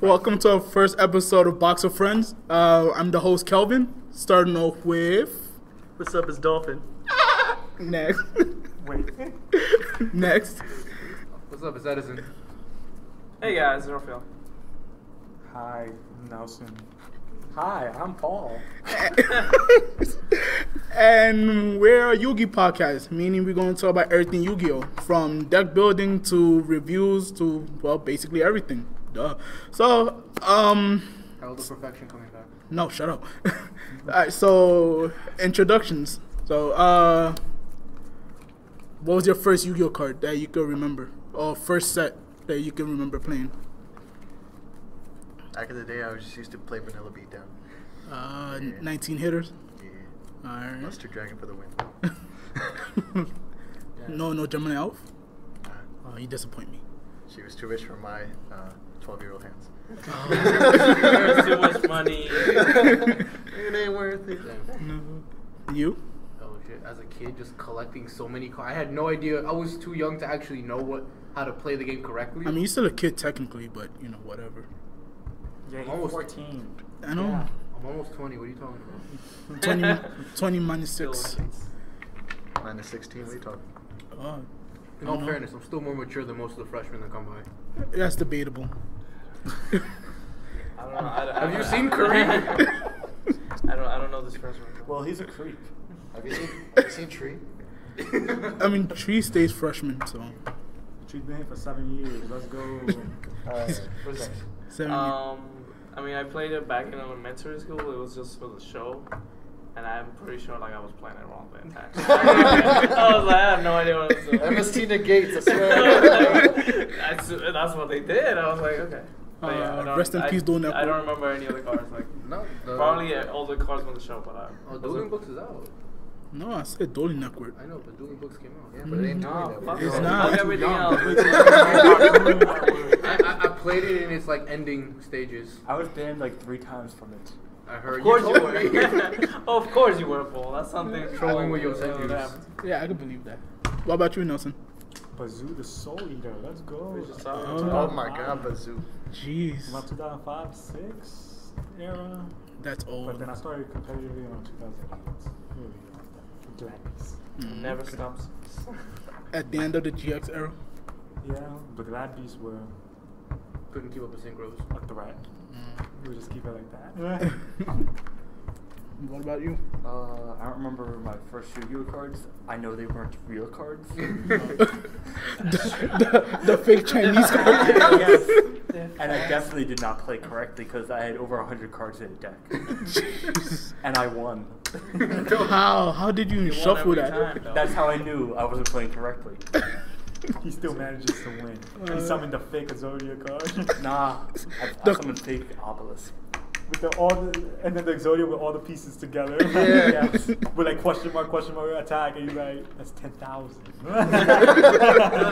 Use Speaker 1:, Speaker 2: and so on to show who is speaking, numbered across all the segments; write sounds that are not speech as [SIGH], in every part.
Speaker 1: Welcome to our first episode of Box of Friends. Uh, I'm the host Kelvin. Starting off with
Speaker 2: What's up, it's Dolphin. [LAUGHS]
Speaker 1: next,
Speaker 2: Wait. [LAUGHS]
Speaker 1: next,
Speaker 3: What's up, it's Edison.
Speaker 4: Hey guys, it's Raphael.
Speaker 2: Hi, Nelson. Hi, I'm Paul. [LAUGHS]
Speaker 1: and we're a Yugi podcast, meaning we're going to talk about everything Yu-Gi-Oh, from deck building to reviews to well, basically everything. Duh. So, um,
Speaker 3: of Perfection coming back.
Speaker 1: no, shut up. [LAUGHS] All right, so introductions. So, uh, what was your first Yu-Gi-Oh card that you could remember, or first set that you can remember playing?
Speaker 5: Back in the day, I was just used to play Vanilla Beatdown.
Speaker 1: Uh,
Speaker 5: Yeah.
Speaker 1: 19 hitters.
Speaker 5: Yeah.
Speaker 1: All right.
Speaker 5: Mustard Dragon for the win. [LAUGHS]
Speaker 1: No, no Gemini Elf. Oh, you disappoint me.
Speaker 5: She was too rich for my uh, 12 year old hands.
Speaker 4: There's [LAUGHS] too much money. [LAUGHS]
Speaker 5: it ain't worth it. No.
Speaker 1: You?
Speaker 3: Oh shit! As a kid, just collecting so many cards. I had no idea. I was too young to actually know what how to play the game correctly.
Speaker 1: I mean, you're still a kid technically, but you know, whatever.
Speaker 2: Yeah,
Speaker 3: I'm
Speaker 2: you're
Speaker 3: almost-
Speaker 2: 14.
Speaker 1: I know.
Speaker 2: Yeah.
Speaker 3: I'm almost 20. What are you talking about? [LAUGHS]
Speaker 1: 20, [LAUGHS] 20 6.
Speaker 5: Minus 16, what are you talking?
Speaker 1: Oh,
Speaker 3: In all fairness, I'm still more mature than most of the freshmen that come by.
Speaker 1: that's debatable. [LAUGHS]
Speaker 4: I don't know. I, I,
Speaker 3: Have you
Speaker 4: I-
Speaker 3: seen
Speaker 4: I-
Speaker 3: Kareem?
Speaker 4: I don't. I don't know this first one.
Speaker 2: Well, he's a creep.
Speaker 5: Have you seen, have you seen Tree?
Speaker 1: I mean, Tree stays freshman, so.
Speaker 2: Tree's been here for seven years. Let's go.
Speaker 5: Uh, where's that?
Speaker 1: Seven
Speaker 4: Um, I mean, I played it back in elementary school. It was just for the show, and I'm pretty sure like I was playing it wrong the entire time. [LAUGHS] [LAUGHS] I was like, I have no idea what I was doing.
Speaker 5: MST negates, I [LAUGHS] swear.
Speaker 4: that's, that's what they did. I was like, okay. But yeah, I
Speaker 1: Uh,
Speaker 4: don't-
Speaker 1: rest in
Speaker 4: I-
Speaker 1: peace, Duel
Speaker 4: I don't remember any other cards. Like
Speaker 3: no, the,
Speaker 4: probably uh, all the cards from the show, but I.
Speaker 3: Oh,
Speaker 4: wasn't-
Speaker 3: Books is out.
Speaker 1: No, I said Dueling Network.
Speaker 3: I know, but Dueling Books came out.
Speaker 5: yeah, but it ain't
Speaker 4: No,
Speaker 5: doing.
Speaker 1: It's not.
Speaker 4: Fuck everything else. [LAUGHS]
Speaker 3: I, I, I played it and it's like ending stages.
Speaker 2: I was banned like three times from it.
Speaker 3: I heard
Speaker 4: Of course you
Speaker 3: told
Speaker 4: were. oh, [LAUGHS] [LAUGHS] of course you were, Paul. That's something.
Speaker 3: Trolling with your senses.
Speaker 4: that happens.
Speaker 1: Yeah, I can believe that. What about you, Nelson?
Speaker 2: Bazoo the Soul Eater. Let's go.
Speaker 4: We just saw it.
Speaker 1: Oh.
Speaker 5: Oh my god, Bazoo.
Speaker 1: Jeez,
Speaker 2: My 2005, 6 era.
Speaker 1: that's old.
Speaker 2: But then I started competitively around 2008. Really, uh, Gladys.
Speaker 1: Mm,
Speaker 4: Never
Speaker 1: okay.
Speaker 4: stops.
Speaker 1: At the end of the GX era.
Speaker 2: Yeah, the Glad Beasts were
Speaker 3: Couldn't keep up with synchros.
Speaker 2: a threat.
Speaker 1: Mm.
Speaker 2: We'll just keep it like that. [LAUGHS] [LAUGHS]
Speaker 1: What about you?
Speaker 6: Uh, I don't remember my first Yu-Gi-Oh cards. I know they weren't real cards. [LAUGHS]
Speaker 1: the, the fake Chinese [LAUGHS] cards.
Speaker 6: yes. And I definitely did not play correctly because I had over 100 cards in a deck. and I won. [LAUGHS]
Speaker 1: How? How did you,
Speaker 4: You
Speaker 1: shuffle that?
Speaker 4: time.
Speaker 6: That's how I knew I wasn't playing correctly.
Speaker 2: he still manages to win.
Speaker 1: Uh,
Speaker 2: he summoned the fake Exodia card.
Speaker 6: Nah, I, I
Speaker 1: The-
Speaker 6: summoned fake obelisk.
Speaker 2: With the all the and then the Exodia with all the pieces together.
Speaker 5: Yeah. [LAUGHS]
Speaker 2: With like question mark, question mark attack, and you're like, that's ten thousand. [LAUGHS]
Speaker 4: no,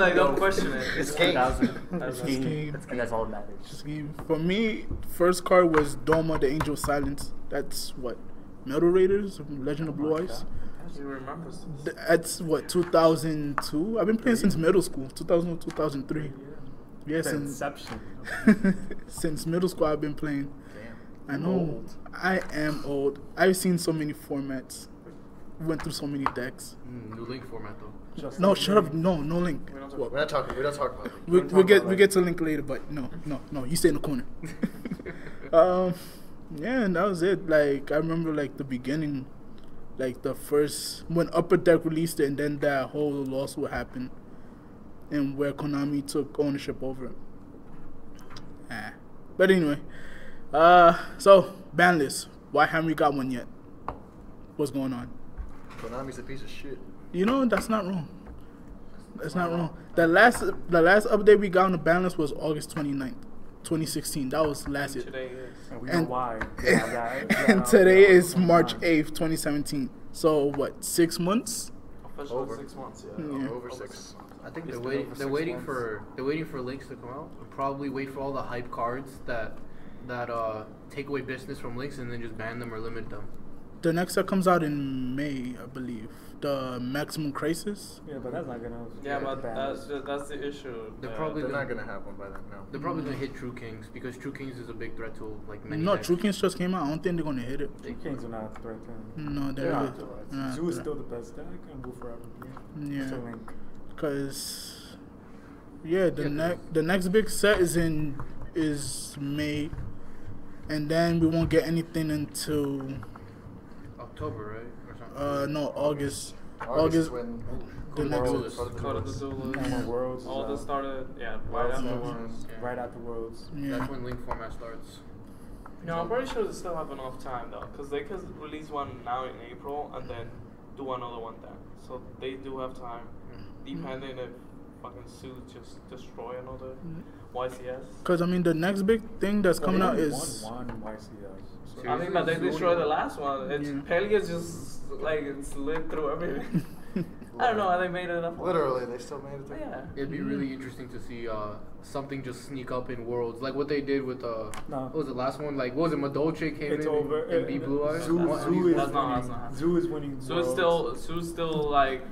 Speaker 4: like, don't question it.
Speaker 5: It's
Speaker 4: It's
Speaker 5: game.
Speaker 6: 10,000.
Speaker 4: That's
Speaker 6: It's game.
Speaker 1: game.
Speaker 6: And that's all that matters.
Speaker 1: This game. For me, first card was Doma, the Angel of Silence. That's what? Metal Raiders, Legend of Blue oh Eyes.
Speaker 4: You remember?
Speaker 1: That's what 2002. I've been playing since middle school, 2000 2003. Yeah,
Speaker 2: The
Speaker 1: since
Speaker 2: inception. [LAUGHS]
Speaker 1: since middle school I've been playing.
Speaker 5: Damn.
Speaker 1: I know
Speaker 6: old.
Speaker 1: I am old. I've seen so many formats. Went through so many decks.
Speaker 3: Mm, new link format though.
Speaker 2: Just
Speaker 1: No, shut
Speaker 2: me.
Speaker 1: up. No, no link.
Speaker 4: We don't talk
Speaker 5: We're not talking, we don't talk about it.
Speaker 1: we,
Speaker 6: don't
Speaker 1: we'll get
Speaker 6: about
Speaker 1: we
Speaker 6: it.
Speaker 1: get to link later, but no, no, no. You stay in the corner. [LAUGHS] um, yeah, and that was it. Like I remember, like the beginning, like the first when Upper Deck released it, and then that whole lawsuit happened, and where Konami took ownership over it. Ah. But anyway, uh, so ban list. Why haven't we got one yet? What's going on?
Speaker 5: Konami's a piece of shit.
Speaker 1: You know that's not wrong. That's not wrong. The last the last update we got on the ban list was August 29th, 2016. That was last year.
Speaker 4: Today is.
Speaker 2: And
Speaker 1: And-
Speaker 2: why. [LAUGHS] Yeah, [LAUGHS] yeah,
Speaker 1: and today is March 8th, 2017. So what? Six months?
Speaker 4: Officially
Speaker 5: Over.
Speaker 4: six months, yeah.
Speaker 1: Yeah.
Speaker 5: Over six.
Speaker 3: I think
Speaker 4: It's
Speaker 3: they're waiting.
Speaker 4: over
Speaker 3: They're waiting
Speaker 4: months.
Speaker 3: for. They're waiting for links to come out. And probably wait for all the hype cards that that uh take away business from links and then just ban them or limit them.
Speaker 1: The next set comes out in May, I believe. The Maximum Crisis.
Speaker 2: Yeah, but that's not gonna.
Speaker 4: Yeah, but
Speaker 2: ban
Speaker 4: that's
Speaker 2: us.
Speaker 4: the, that's the issue.
Speaker 3: They're
Speaker 4: Uh,
Speaker 3: probably
Speaker 5: They're
Speaker 3: gonna-
Speaker 5: not gonna have one by then. No.
Speaker 3: They're probably gonna hit True Kings because True Kings is a big threat to like many.
Speaker 1: No,
Speaker 3: decks.
Speaker 1: True Kings just came out. I don't think they're gonna hit it.
Speaker 2: True Kings are not a threat. to.
Speaker 1: No, they're
Speaker 2: They're
Speaker 1: not.
Speaker 2: not a threat.
Speaker 1: Not a
Speaker 2: Zoo is
Speaker 1: threat.
Speaker 2: still the best deck and will forever be.
Speaker 1: Yeah.
Speaker 2: So, Link.
Speaker 1: Cause yeah, the
Speaker 3: Yeah,
Speaker 1: next the next big set is in is May, and then we won't get anything until
Speaker 3: October, right? Or something.
Speaker 1: uh no August.
Speaker 5: August, is
Speaker 1: August-
Speaker 5: when
Speaker 1: The next
Speaker 3: Worlds.
Speaker 5: Call of
Speaker 4: the
Speaker 5: Duty.
Speaker 4: Duelist.
Speaker 2: No More Worlds.
Speaker 4: All this
Speaker 2: uh,
Speaker 4: started, yeah, right
Speaker 2: Worlds
Speaker 4: after
Speaker 2: is
Speaker 4: Worlds.
Speaker 3: Yeah.
Speaker 2: Right after Worlds.
Speaker 1: Yeah.
Speaker 3: That's when link format starts.
Speaker 4: No, I'm pretty sure they still have enough time though, because they could release one now in April and then do another one then. So they do have time, mm. depending if fucking Zoo just destroy another mm. YCS.
Speaker 1: Cause I mean the next big thing that's
Speaker 2: Well,
Speaker 1: coming out is
Speaker 2: won one YCS. So
Speaker 4: I mean, but they destroyed the last one. It's
Speaker 1: Yeah.
Speaker 4: Pelia just like it's lit through everything. [LAUGHS] I don't know how they made it up.
Speaker 5: Literally, they still made it.
Speaker 4: But
Speaker 5: through.
Speaker 4: yeah.
Speaker 3: It'd be really interesting to see uh, something just sneak up in Worlds, like what they did with uh,
Speaker 2: No.
Speaker 3: what was the last one? Like, what was it? Madolche came
Speaker 2: It's
Speaker 3: in
Speaker 2: over.
Speaker 3: and, and beat Blue Eyes.
Speaker 2: Zoo,
Speaker 3: One-
Speaker 2: Zoo
Speaker 3: and
Speaker 2: is winning.
Speaker 4: that's not-
Speaker 2: Zoo is winning.
Speaker 4: So it's
Speaker 2: Worlds.
Speaker 4: still Zoo's still like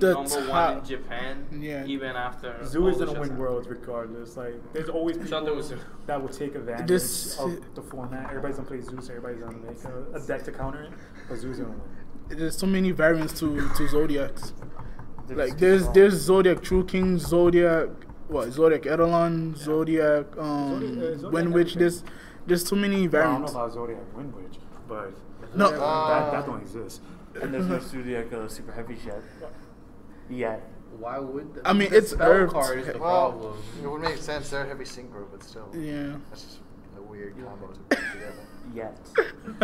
Speaker 1: The
Speaker 4: number one in Japan.
Speaker 1: Yeah.
Speaker 4: Even after
Speaker 2: Zoo is
Speaker 4: the
Speaker 2: gonna win
Speaker 4: happened.
Speaker 2: worlds regardless. Like there's always
Speaker 4: Shout
Speaker 2: people
Speaker 4: out to Zoo.
Speaker 2: that will take advantage
Speaker 1: This-
Speaker 2: of the format. Everybody's gonna play Zeus. Everybody's gonna make a, a deck to counter it. But Zoo's gonna win.
Speaker 1: there's so many variants to to Zoodiacs.
Speaker 6: They're
Speaker 1: Like there's
Speaker 6: strong.
Speaker 1: there's Zoodiac True King, Zoodiac what Zoodiac Edelon, Zoodiac um
Speaker 2: Zoodiac- uh, Zoodiac
Speaker 1: Windwitch.
Speaker 2: everything.
Speaker 1: There's there's too many variants.
Speaker 2: I don't know
Speaker 1: variants.
Speaker 2: about Zoodiac Windwitch, but
Speaker 1: No,
Speaker 2: that, that don't exist.
Speaker 6: And there's no Zoodiac uh, Super Heavy yet. Yet.
Speaker 3: Why would? The,
Speaker 1: I mean,
Speaker 3: the
Speaker 1: it's
Speaker 3: spell card is the
Speaker 5: Well,
Speaker 3: problem.
Speaker 5: it would make sense. They're a heavy sync group, but still,
Speaker 1: yeah.
Speaker 5: that's just a weird combo to put together. [LAUGHS]
Speaker 6: Yet.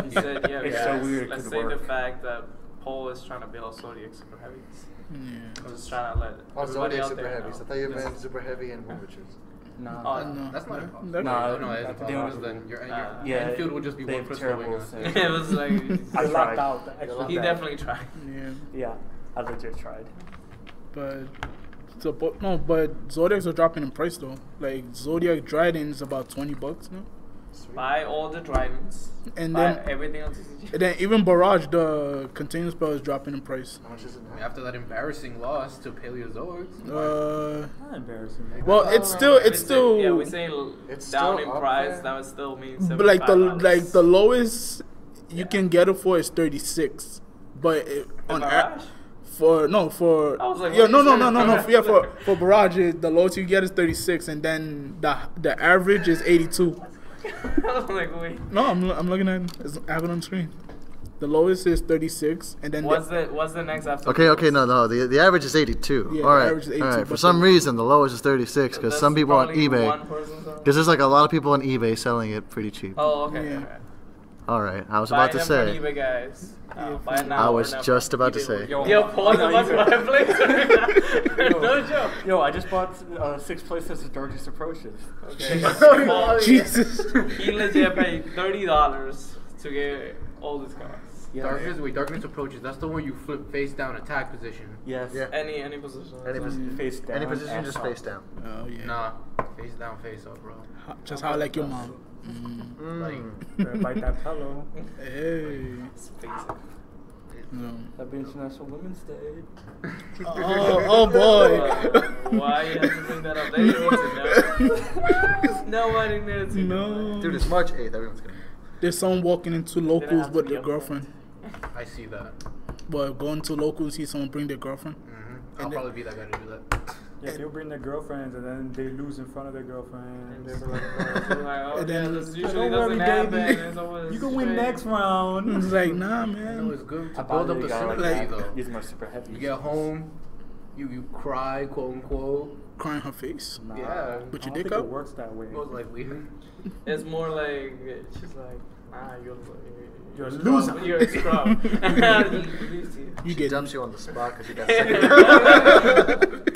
Speaker 4: He said, yeah,
Speaker 6: It's
Speaker 4: guys,
Speaker 6: so weird.
Speaker 4: let's
Speaker 6: could
Speaker 4: say the fact that Paul is trying to build Zoodiac Super Heavies.
Speaker 1: Yeah.
Speaker 4: I'm just trying to let
Speaker 5: Oh, Zoodiac
Speaker 4: out
Speaker 5: super
Speaker 4: there
Speaker 5: heavies.
Speaker 4: know.
Speaker 5: I thought you meant
Speaker 4: is-
Speaker 5: super heavy and Windwitches.
Speaker 6: Nah.
Speaker 4: Oh,
Speaker 1: No.
Speaker 3: That's not a problem.
Speaker 1: that-
Speaker 6: Nah,
Speaker 3: no, it's a
Speaker 6: they
Speaker 3: problem.
Speaker 6: don't-
Speaker 3: Then your, your
Speaker 4: Uh,
Speaker 6: Yeah,
Speaker 3: infield would just be
Speaker 6: they
Speaker 3: one
Speaker 6: have
Speaker 3: for
Speaker 6: terrible
Speaker 3: slowing us.
Speaker 6: sense.
Speaker 4: it was like
Speaker 2: I
Speaker 6: I
Speaker 2: locked
Speaker 6: tried.
Speaker 2: out the extra
Speaker 4: he
Speaker 2: deck.
Speaker 4: definitely tried.
Speaker 1: Yeah.
Speaker 6: Yeah, I legit tried.
Speaker 1: But so but no, but Zoodiacs are dropping in price though. Like Zoodiac Drident is about twenty bucks now.
Speaker 4: Buy all the Drident's.
Speaker 1: And
Speaker 4: buy
Speaker 1: then-
Speaker 4: everything on TCG.
Speaker 1: And then even Barrage, the container spell is dropping in price.
Speaker 5: How much is it now?
Speaker 3: after that embarrassing loss to Paleozoics.
Speaker 1: Uh,
Speaker 2: Not embarrassing.
Speaker 1: well, it's still it's still
Speaker 4: yeah, we say l-
Speaker 5: It's
Speaker 4: down
Speaker 5: still
Speaker 4: in price.
Speaker 5: there.
Speaker 4: That would still mean
Speaker 1: but like the
Speaker 4: five
Speaker 1: like the lowest you can get it for is thirty six. But it, on a-
Speaker 4: Barrage?
Speaker 1: For no for
Speaker 4: I was like,
Speaker 1: yeah no no no no no for, yeah for for barrage the lowest you get is 36 and then the the average is 82 [LAUGHS]
Speaker 4: I was like, wait.
Speaker 1: no i'm, I'm looking at it's, I have it on screen the lowest is 36 and then
Speaker 4: What's
Speaker 1: the,
Speaker 4: the what's the next after?
Speaker 5: Okay, okay, no, no. The the average is 82.
Speaker 1: Yeah,
Speaker 5: all
Speaker 1: the
Speaker 5: right,
Speaker 1: average is 82,
Speaker 5: all right. For some reason, the lowest is 36 because some people on eBay.
Speaker 4: one person's on-
Speaker 5: Because there's like a lot of people on eBay selling it pretty cheap.
Speaker 4: Oh, okay.
Speaker 1: Yeah.
Speaker 4: Okay.
Speaker 5: All right, I was
Speaker 4: Buy
Speaker 5: about to
Speaker 4: them
Speaker 5: say.
Speaker 4: from eBay, guys. Uh, buy now
Speaker 5: I was
Speaker 4: never.
Speaker 5: just about to say.
Speaker 4: will-
Speaker 6: Yo,
Speaker 4: Yo, Paul,
Speaker 6: no,
Speaker 4: about
Speaker 6: you
Speaker 4: to [LAUGHS] buy
Speaker 6: Yo.
Speaker 4: no joke.
Speaker 6: Yo, I just bought uh, six places of Darkness Approaches.
Speaker 4: Okay. [LAUGHS] [LAUGHS]
Speaker 1: Oh,
Speaker 4: Paul,
Speaker 1: Jesus.
Speaker 4: He legit paid thirty dollars to get all these cards.
Speaker 3: Darkness, wait, darkness approaches. That's the one you flip face down attack position.
Speaker 6: Yes.
Speaker 5: Yeah.
Speaker 4: Any any position.
Speaker 5: Any,
Speaker 4: that's
Speaker 5: posi-
Speaker 4: all.
Speaker 6: Face down.
Speaker 5: any position, just
Speaker 6: up.
Speaker 5: face down.
Speaker 1: oh yeah
Speaker 3: Nah, face down, face up, bro.
Speaker 1: Just how like your mom mm.
Speaker 3: Like, [LAUGHS]
Speaker 2: bite that pillow.
Speaker 1: hey
Speaker 4: It's basic.
Speaker 1: no.
Speaker 6: Happy International Women's Day.
Speaker 1: oh, oh boy
Speaker 4: Uh, why you have to bring that up? They need to know. [LAUGHS] Nobody needs to know.
Speaker 1: no
Speaker 5: Dude, it's March 8th. Everyone's gonna.
Speaker 1: there's someone walking into locals with their
Speaker 4: up there.
Speaker 1: girlfriend
Speaker 3: I see that.
Speaker 1: but going to locals see someone bring their girlfriend
Speaker 3: hmm
Speaker 1: And
Speaker 3: I'll
Speaker 1: then-
Speaker 3: probably be that guy to do that.
Speaker 2: Yeah, they'll bring their girlfriends and then they lose in front of their girlfriends. [LAUGHS]
Speaker 4: It's like, oh,
Speaker 1: And
Speaker 4: yeah,
Speaker 1: then-
Speaker 4: this
Speaker 1: Don't
Speaker 4: usually doesn't
Speaker 2: worry,
Speaker 4: happen. [LAUGHS]
Speaker 2: baby. You can win next round.
Speaker 1: it's like nah
Speaker 3: You know,
Speaker 1: man
Speaker 3: it's good
Speaker 6: I
Speaker 3: to
Speaker 6: bought
Speaker 3: build up the
Speaker 6: got
Speaker 3: sympathy,
Speaker 6: like,
Speaker 3: though.
Speaker 6: Use my super heavy.
Speaker 3: You get home, you you cry, quote unquote.
Speaker 1: crying her face
Speaker 2: Nah,
Speaker 3: Yeah.
Speaker 1: With
Speaker 2: I
Speaker 1: your dick
Speaker 2: think
Speaker 1: up?
Speaker 2: It works that way.
Speaker 3: Most likely. [LAUGHS]
Speaker 4: It's more like she's like, nah, you're
Speaker 2: You're a
Speaker 4: scrub.
Speaker 2: loser.
Speaker 4: You're a scrub.
Speaker 1: you
Speaker 5: She
Speaker 1: get
Speaker 5: dumps you on the spot because you got second.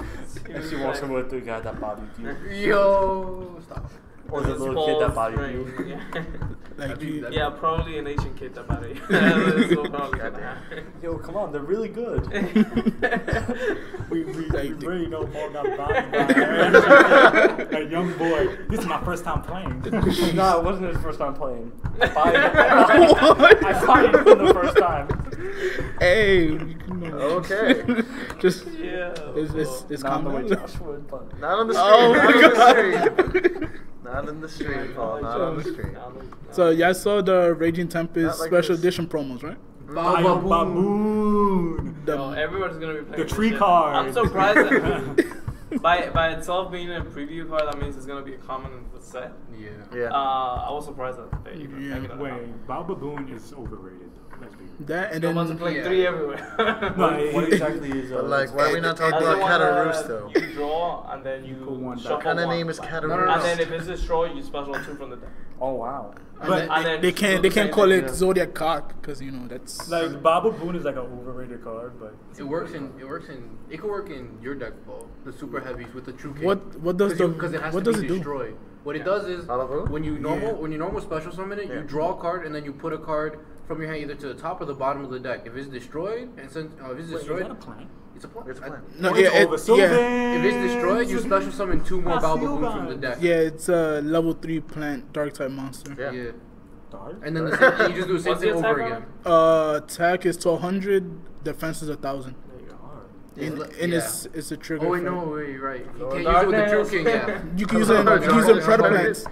Speaker 6: And she walks in with the guy that bodied you.
Speaker 3: Yo, stop.
Speaker 6: Or the little kid that bodied
Speaker 4: ring,
Speaker 6: you.
Speaker 4: Yeah.
Speaker 1: Like
Speaker 3: That'd be-
Speaker 1: you,
Speaker 4: Yeah, probably an Asian kid that bought it. Probably gonna
Speaker 5: Goddamn.
Speaker 6: Yo, come on, they're really good. [LAUGHS]
Speaker 2: We, we, we
Speaker 1: Like the-
Speaker 2: really know Paul got bodied a young boy. This is my first time playing. [LAUGHS]
Speaker 6: no, it wasn't his first time playing. I [LAUGHS] bought it. I bought it for the first time.
Speaker 1: hey, you can,
Speaker 5: Okay.
Speaker 1: just
Speaker 4: Yeah.
Speaker 1: it's it's, it's
Speaker 6: Not the way. Josh would, but
Speaker 5: Not on the street.
Speaker 1: Oh
Speaker 5: not
Speaker 1: my
Speaker 5: on
Speaker 1: god.
Speaker 5: The street. Not in the street, Paul. Not on the street.
Speaker 1: So y'all saw the Raging Tempest
Speaker 5: like
Speaker 1: special
Speaker 5: this.
Speaker 1: edition promos, right?
Speaker 2: Fire
Speaker 3: Baboon.
Speaker 2: Baboon.
Speaker 1: The,
Speaker 4: No, everyone's gonna be playing
Speaker 2: The tree card.
Speaker 4: I'm surprised that [LAUGHS] by by itself being a preview card, that means it's gonna be a common in the set.
Speaker 3: Yeah.
Speaker 5: Yeah.
Speaker 4: Uh, I was surprised that they even
Speaker 1: Yeah.
Speaker 4: yeah.
Speaker 2: Wait, Bao Baboon is overrated. Let's be real.
Speaker 1: that and
Speaker 4: The ones that
Speaker 1: then
Speaker 4: play
Speaker 3: Yeah.
Speaker 4: try everywhere.
Speaker 6: What, what [LAUGHS] exactly is? Uh,
Speaker 5: But like, why are we not talking about
Speaker 4: one
Speaker 5: Cataroost
Speaker 4: that
Speaker 5: though?
Speaker 4: You draw and then you
Speaker 2: Put one back.
Speaker 4: shuffle
Speaker 5: What kind of name is
Speaker 4: back.
Speaker 5: Cataroost?
Speaker 3: No, no, no.
Speaker 4: And then if it's destroyed, you special two from the deck.
Speaker 6: Oh wow.
Speaker 1: and
Speaker 2: But-
Speaker 1: then
Speaker 4: and
Speaker 1: they,
Speaker 4: then
Speaker 1: they can't they can't call it
Speaker 6: Yeah.
Speaker 1: Zodiac cock because you know that's
Speaker 2: Like Bao Baboon is like an overrated card, but
Speaker 3: It works in it works in it could work in your deck, Paul. The super heavies with the true king.
Speaker 1: What- what does the-
Speaker 3: because it has
Speaker 1: what
Speaker 3: to
Speaker 1: does
Speaker 3: be
Speaker 1: it do?
Speaker 3: destroyed. What it does is when you normal
Speaker 1: Yeah.
Speaker 3: when you normal special summon it,
Speaker 5: Yeah.
Speaker 3: you draw a card and then you put a card from your hand either to the top or the bottom of the deck. If it's destroyed and since uh, if it's
Speaker 2: Wait, is
Speaker 3: destroyed,
Speaker 2: that a plan?
Speaker 3: it's a plant.
Speaker 5: It's a plant.
Speaker 1: no
Speaker 2: Oh,
Speaker 1: yeah
Speaker 2: it's
Speaker 1: it- yeah
Speaker 3: If it's destroyed, you special summon two more
Speaker 2: I feel
Speaker 3: Balbaboon from the deck.
Speaker 1: yeah it's a level three plant dark type monster.
Speaker 5: Yeah.
Speaker 3: Yeah.
Speaker 2: Dark?
Speaker 3: And then the same, and you just do the same thing over again.
Speaker 1: Uh, attack is twelve hundred, defense is a thousand.
Speaker 2: You go. Alright.
Speaker 1: And,
Speaker 3: It's
Speaker 1: and
Speaker 3: yeah.
Speaker 1: it's it's a trigger.
Speaker 3: Oh wait, no, wait, right. You
Speaker 4: Oh,
Speaker 3: can't use it with the
Speaker 4: darkness.
Speaker 3: king. Yeah.
Speaker 1: You can use it. [LAUGHS] You can use it in predator plants.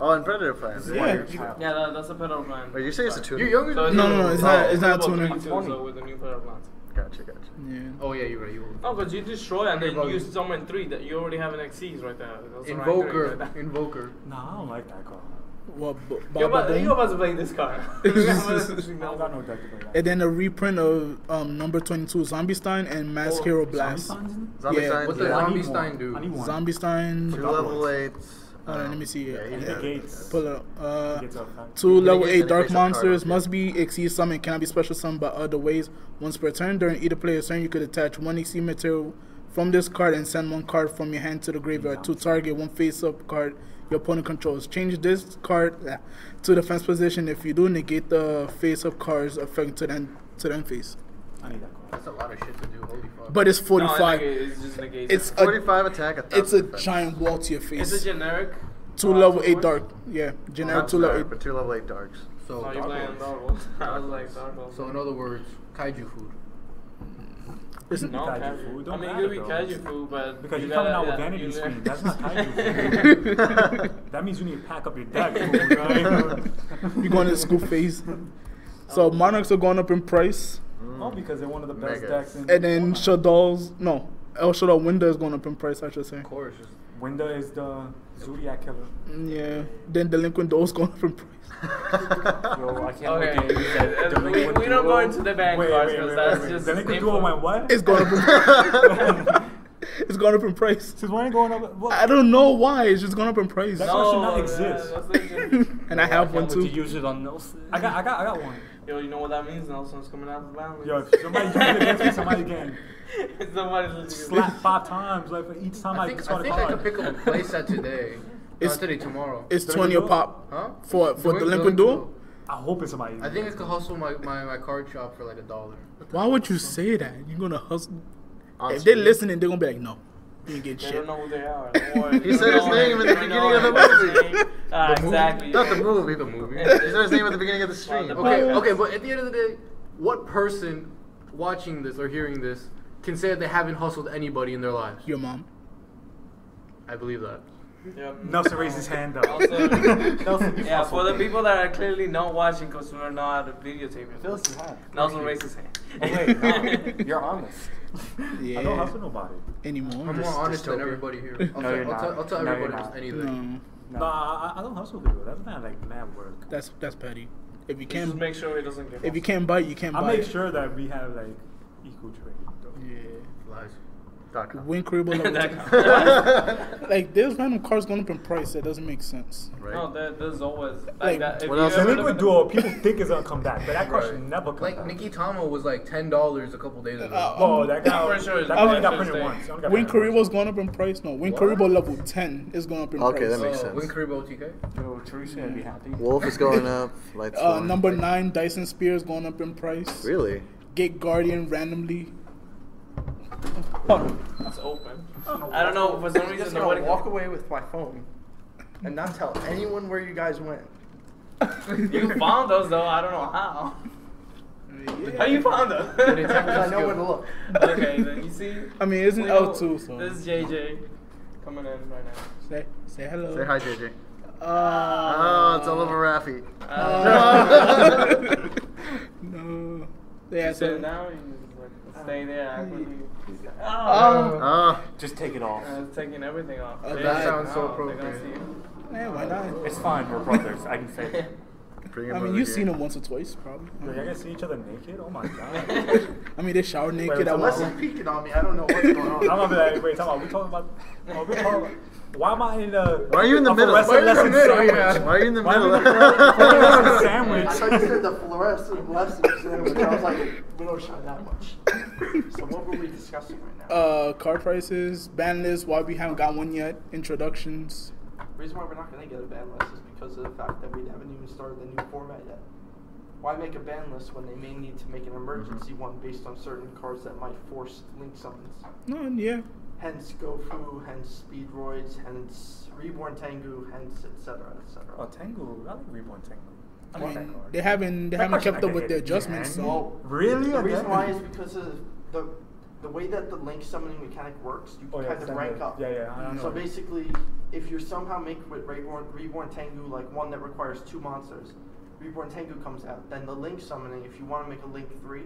Speaker 5: Oh, and Predator plants.
Speaker 1: Yeah.
Speaker 4: Yeah, that, that's a Predator plant.
Speaker 5: Wait, you say it's a
Speaker 3: You're younger
Speaker 4: So
Speaker 3: than
Speaker 1: No,
Speaker 3: me.
Speaker 1: no, no, it's
Speaker 4: Oh,
Speaker 1: not- it's not
Speaker 4: level
Speaker 1: tuner.
Speaker 4: three, So with the new Predator plants.
Speaker 5: Gotcha, gotcha.
Speaker 1: Yeah.
Speaker 3: Oh yeah, you're right. You
Speaker 4: No, because you destroy and then
Speaker 3: Invoker.
Speaker 4: you summon three. That you already have an Xyz right there. That's
Speaker 3: Invoker.
Speaker 4: right there.
Speaker 3: Invoker.
Speaker 2: Nah, I don't like that card.
Speaker 1: What? B-
Speaker 4: You're about,
Speaker 1: Bababoon?
Speaker 4: you're about to play this card. [LAUGHS]
Speaker 2: I don't [LAUGHS] got no deck to play that.
Speaker 1: And then a reprint of um, number 22, Zombiestein and Mass
Speaker 4: Oh,
Speaker 1: Hero
Speaker 2: Zombie
Speaker 1: Blast.
Speaker 2: Signs in?
Speaker 5: Zombie
Speaker 1: Yeah.
Speaker 5: signs.
Speaker 3: What does
Speaker 5: yeah.
Speaker 2: I
Speaker 3: Zombie
Speaker 2: need
Speaker 3: Stein do?
Speaker 2: I.
Speaker 1: Zombiestein.
Speaker 5: Two level eights.
Speaker 1: Hold on, let me see it.
Speaker 5: yeah,
Speaker 1: Yeah.
Speaker 5: yeah.
Speaker 2: Negates.
Speaker 1: Pull it up. Uh,
Speaker 2: Gets
Speaker 1: two level 8 dark
Speaker 5: any face-up card
Speaker 1: monsters
Speaker 5: on
Speaker 1: must be Xyz summon, cannot be special summoned by other ways. Once per turn, during either player's turn, you could attach one Xyz material from this card and send one card from your hand to the graveyard to target one face up card your opponent controls. Change this card uh, to defense position. If you do, negate the face up cards effect to the end, to the end phase.
Speaker 2: I need that card.
Speaker 3: That's a lot of shit to do. Holy fuck.
Speaker 1: But it's 45.
Speaker 4: I think it's just negation.
Speaker 1: it's a
Speaker 5: 45 attack. A
Speaker 1: it's a
Speaker 5: defense.
Speaker 1: giant wall to your face.
Speaker 4: It's a generic.
Speaker 1: Two
Speaker 4: uh,
Speaker 1: level
Speaker 4: two
Speaker 1: eight
Speaker 4: points.
Speaker 1: dark. Yeah, generic
Speaker 5: Not
Speaker 1: two level eight.
Speaker 5: but two level eight darks.
Speaker 3: so,
Speaker 4: Oh, you're
Speaker 3: Dark
Speaker 4: playing
Speaker 3: Horse.
Speaker 4: Dark I was like
Speaker 3: so in other words, kaiju food.
Speaker 1: Listen,
Speaker 4: no,
Speaker 2: Kaiju
Speaker 4: kaiju.
Speaker 2: food.
Speaker 4: I
Speaker 2: Don't
Speaker 4: mean, it could be kaiju food, but
Speaker 2: Because
Speaker 4: you
Speaker 2: you're coming
Speaker 4: gotta-
Speaker 2: out with vanity screen. That's not kaiju [LAUGHS] food. that means you need to pack up your deck, [LAUGHS] fool, right? [LAUGHS]
Speaker 1: you're going to school phase. So monarchs are going up in price, Mm.
Speaker 2: Oh, because they're one of the best
Speaker 5: Megas.
Speaker 2: decks in
Speaker 1: and then
Speaker 2: format.
Speaker 1: Shaddoll's no, El Shaddoll Winda is going up in price. I should say.
Speaker 3: Of course.
Speaker 2: Winda is the Zodiac killer.
Speaker 1: Mm, yeah. Then Delinquent Duo's going up in price. [LAUGHS]
Speaker 6: Yo, I can't wait
Speaker 4: Okay,
Speaker 6: to use [LAUGHS]
Speaker 4: we, we don't go into the bank
Speaker 2: Wait,
Speaker 4: cards
Speaker 2: wait,
Speaker 4: because
Speaker 2: wait,
Speaker 4: that's
Speaker 2: wait, wait.
Speaker 4: just
Speaker 2: Delinquent
Speaker 4: info.
Speaker 2: duo went what?
Speaker 1: It's going up. In, [LAUGHS] it's going up in price.
Speaker 2: Since when it going up? What?
Speaker 1: I don't know why. It's just going up in price.
Speaker 2: That
Speaker 4: No,
Speaker 2: card should not
Speaker 4: yeah,
Speaker 2: exist.
Speaker 4: that's not even-
Speaker 1: and I have
Speaker 6: I
Speaker 1: one
Speaker 6: can't wait
Speaker 1: too.
Speaker 6: to use it on Nelson.
Speaker 2: I got, I got, I got one.
Speaker 4: Yo, you know what that means? Nelson's coming out of the ban.
Speaker 2: Yo, if somebody uses it against me, somebody getting [LAUGHS]
Speaker 4: Somebody's literally
Speaker 2: slapped five times, like for each time I,
Speaker 3: I think,
Speaker 2: discard
Speaker 3: I
Speaker 2: a
Speaker 3: think I could pick up a playset today. [LAUGHS]
Speaker 1: It's-
Speaker 3: Not today, tomorrow.
Speaker 1: It's twenty a pop
Speaker 3: huh?
Speaker 1: for for
Speaker 3: Delin-
Speaker 1: Delinquent Duo.
Speaker 2: I hope it's somebody.
Speaker 3: I think I could hustle my, my, my card shop for like a dollar.
Speaker 1: Why would you say that? You're gonna hustle.
Speaker 5: On
Speaker 1: If they're listening, they're gonna be like, no, you ain't get
Speaker 4: They
Speaker 1: shit.
Speaker 4: don't know who they are. [LAUGHS] Don't.
Speaker 5: He said his name in the beginning of the movie.
Speaker 4: name. Ah, exactly.
Speaker 5: Not the movie.
Speaker 3: The movie.
Speaker 5: He said his name at the beginning of the stream.
Speaker 4: the
Speaker 3: Okay,
Speaker 4: podcast.
Speaker 3: okay, but at the end of the day, what person watching this or hearing this can say that they haven't hustled anybody in their lives?
Speaker 1: Your mom.
Speaker 3: I believe that.
Speaker 4: Yeah.
Speaker 2: Nelson raised his hand up.
Speaker 4: Also,
Speaker 6: Nelson, [LAUGHS]
Speaker 4: yeah, for the people that are clearly not watching because we're not videotaping.
Speaker 6: Phyllis is hot.
Speaker 4: Nelson raised his hand.
Speaker 6: Oh wait, no, [LAUGHS] you're honest.
Speaker 1: Yeah.
Speaker 2: I don't hustle nobody.
Speaker 1: Anymore.
Speaker 3: I'm
Speaker 5: Just-
Speaker 3: more honest than everybody here. I'll,
Speaker 6: No,
Speaker 3: tell,
Speaker 6: you're
Speaker 3: I'll, tell. I'll tell
Speaker 6: No,
Speaker 3: everybody
Speaker 6: you're
Speaker 3: just anything.
Speaker 1: No,
Speaker 2: No, I, I don't hustle people. That's not like mad work.
Speaker 1: that's that's petty. If you can't,
Speaker 4: make sure it doesn't get.
Speaker 1: if you can't bite, you can't
Speaker 2: I
Speaker 1: bite.
Speaker 2: make sure that we have like equal trade. Though.
Speaker 1: Yeah.
Speaker 3: Lies.
Speaker 5: Dot.
Speaker 1: Winged Kuriboh level
Speaker 4: That
Speaker 1: 10. like, there's random cars going up in price. That doesn't make sense.
Speaker 5: Right.
Speaker 4: No, there, there's always like,
Speaker 1: Like,
Speaker 4: that. If
Speaker 5: what else?
Speaker 4: ever
Speaker 2: The
Speaker 4: look
Speaker 2: liquid duo, people think it's gonna come back, but that card
Speaker 3: Right.
Speaker 2: should never come
Speaker 3: Like
Speaker 2: back.
Speaker 3: Nikki Tama was like ten dollars a couple days ago.
Speaker 1: Uh,
Speaker 2: Oh, that guy.
Speaker 4: I'm pretty sure
Speaker 2: that guy only got printed once. He only
Speaker 1: Win
Speaker 2: printed once.
Speaker 1: Kuriboh's going up in price. No, Win
Speaker 3: What?
Speaker 1: Kuriboh level 10 is going up in
Speaker 5: Okay,
Speaker 1: price.
Speaker 5: Okay, that makes
Speaker 3: Oh,
Speaker 5: sense.
Speaker 3: Winged Kuriboh TK.
Speaker 6: Yo, Teresa gonna be happy.
Speaker 5: Wolf is going [LAUGHS] up. Lights
Speaker 1: Uh, number 9, Dyson Sphere's going up in price.
Speaker 5: Really?
Speaker 1: Gate Guardian randomly.
Speaker 4: It's open. I don't know for some
Speaker 7: I'm
Speaker 4: reason
Speaker 7: just gonna
Speaker 4: nobody.
Speaker 7: walk away with my phone and not tell anyone where you guys went.
Speaker 4: You found us though. I don't know how. How you found us?
Speaker 3: But it's
Speaker 7: Because I know where to look.
Speaker 4: okay, then you see.
Speaker 1: I mean, it's an
Speaker 4: we
Speaker 1: L2, so.
Speaker 4: This is JJ coming in right now.
Speaker 1: Say, say hello.
Speaker 5: Say hi, JJ.
Speaker 1: Uh,
Speaker 5: Oh, it's Oliver Raffi.
Speaker 4: Uh, [LAUGHS] [LAUGHS]
Speaker 1: no. Yeah,
Speaker 4: you sit
Speaker 1: so,
Speaker 4: down. You just like, stay there. Act like Oh.
Speaker 5: Oh,
Speaker 6: Just take it off.
Speaker 4: Uh, it's taking everything off.
Speaker 1: Oh,
Speaker 4: They-
Speaker 1: that
Speaker 3: sounds so
Speaker 4: oh, they're
Speaker 3: appropriate.
Speaker 1: yeah, why not?
Speaker 6: It's fine. We're brothers. I can say [LAUGHS] it.
Speaker 5: bring
Speaker 1: I mean, you've
Speaker 5: here.
Speaker 1: seen them once or twice, probably.
Speaker 2: Yo, y'all guys see each other naked? Oh my god. [LAUGHS]
Speaker 1: I mean, they shower naked.
Speaker 2: wait,
Speaker 1: at
Speaker 7: Unless
Speaker 1: one
Speaker 7: he's peeking on me, I don't know what's going on. [LAUGHS]
Speaker 2: I'm
Speaker 7: on.
Speaker 2: gonna be like, wait, talking about, we talking about, oh, we talking about, why am I in the,
Speaker 5: Why are you in the
Speaker 2: a
Speaker 5: middle? Why are you in the
Speaker 2: lesson
Speaker 5: middle?
Speaker 2: sandwich?
Speaker 5: Yeah. Why are you in the
Speaker 2: Why am I
Speaker 5: middle?
Speaker 2: in the fluorescent [LAUGHS]
Speaker 7: I
Speaker 2: sandwich?
Speaker 7: thought you said the fluorescent lesson sandwich. I was like, we don't shine that much. So what were we discussing right now?
Speaker 1: Uh, card prices, ban list. Why we haven't got one yet? Introductions.
Speaker 7: The reason why we're not going to get a ban list is because of the fact that we haven't even started the new format yet. Why make a ban list when they may need to make an emergency one based on certain cards that might force link summons?
Speaker 1: No, yeah.
Speaker 7: Hence Gofu, hence Speedroids, hence Reborn Tengu, hence etc. etc.
Speaker 2: Oh, Tengu, I like Reborn Tengu.
Speaker 1: I mean,
Speaker 2: card.
Speaker 1: they haven't they
Speaker 2: That
Speaker 1: haven't kept up with the adjustments.
Speaker 2: again.
Speaker 1: So.
Speaker 7: Well,
Speaker 2: Really?
Speaker 7: The oh,
Speaker 2: reason
Speaker 7: why is because of the the way that the link summoning mechanic works. You
Speaker 2: Oh,
Speaker 7: can
Speaker 2: yeah,
Speaker 7: kind of
Speaker 2: standard.
Speaker 7: rank up.
Speaker 2: Yeah, yeah, I know.
Speaker 7: So basically, if you somehow make with Reborn, Reborn Tengu like one that requires two monsters, Reborn Tengu comes out. Then the link summoning, if you want to make a link three,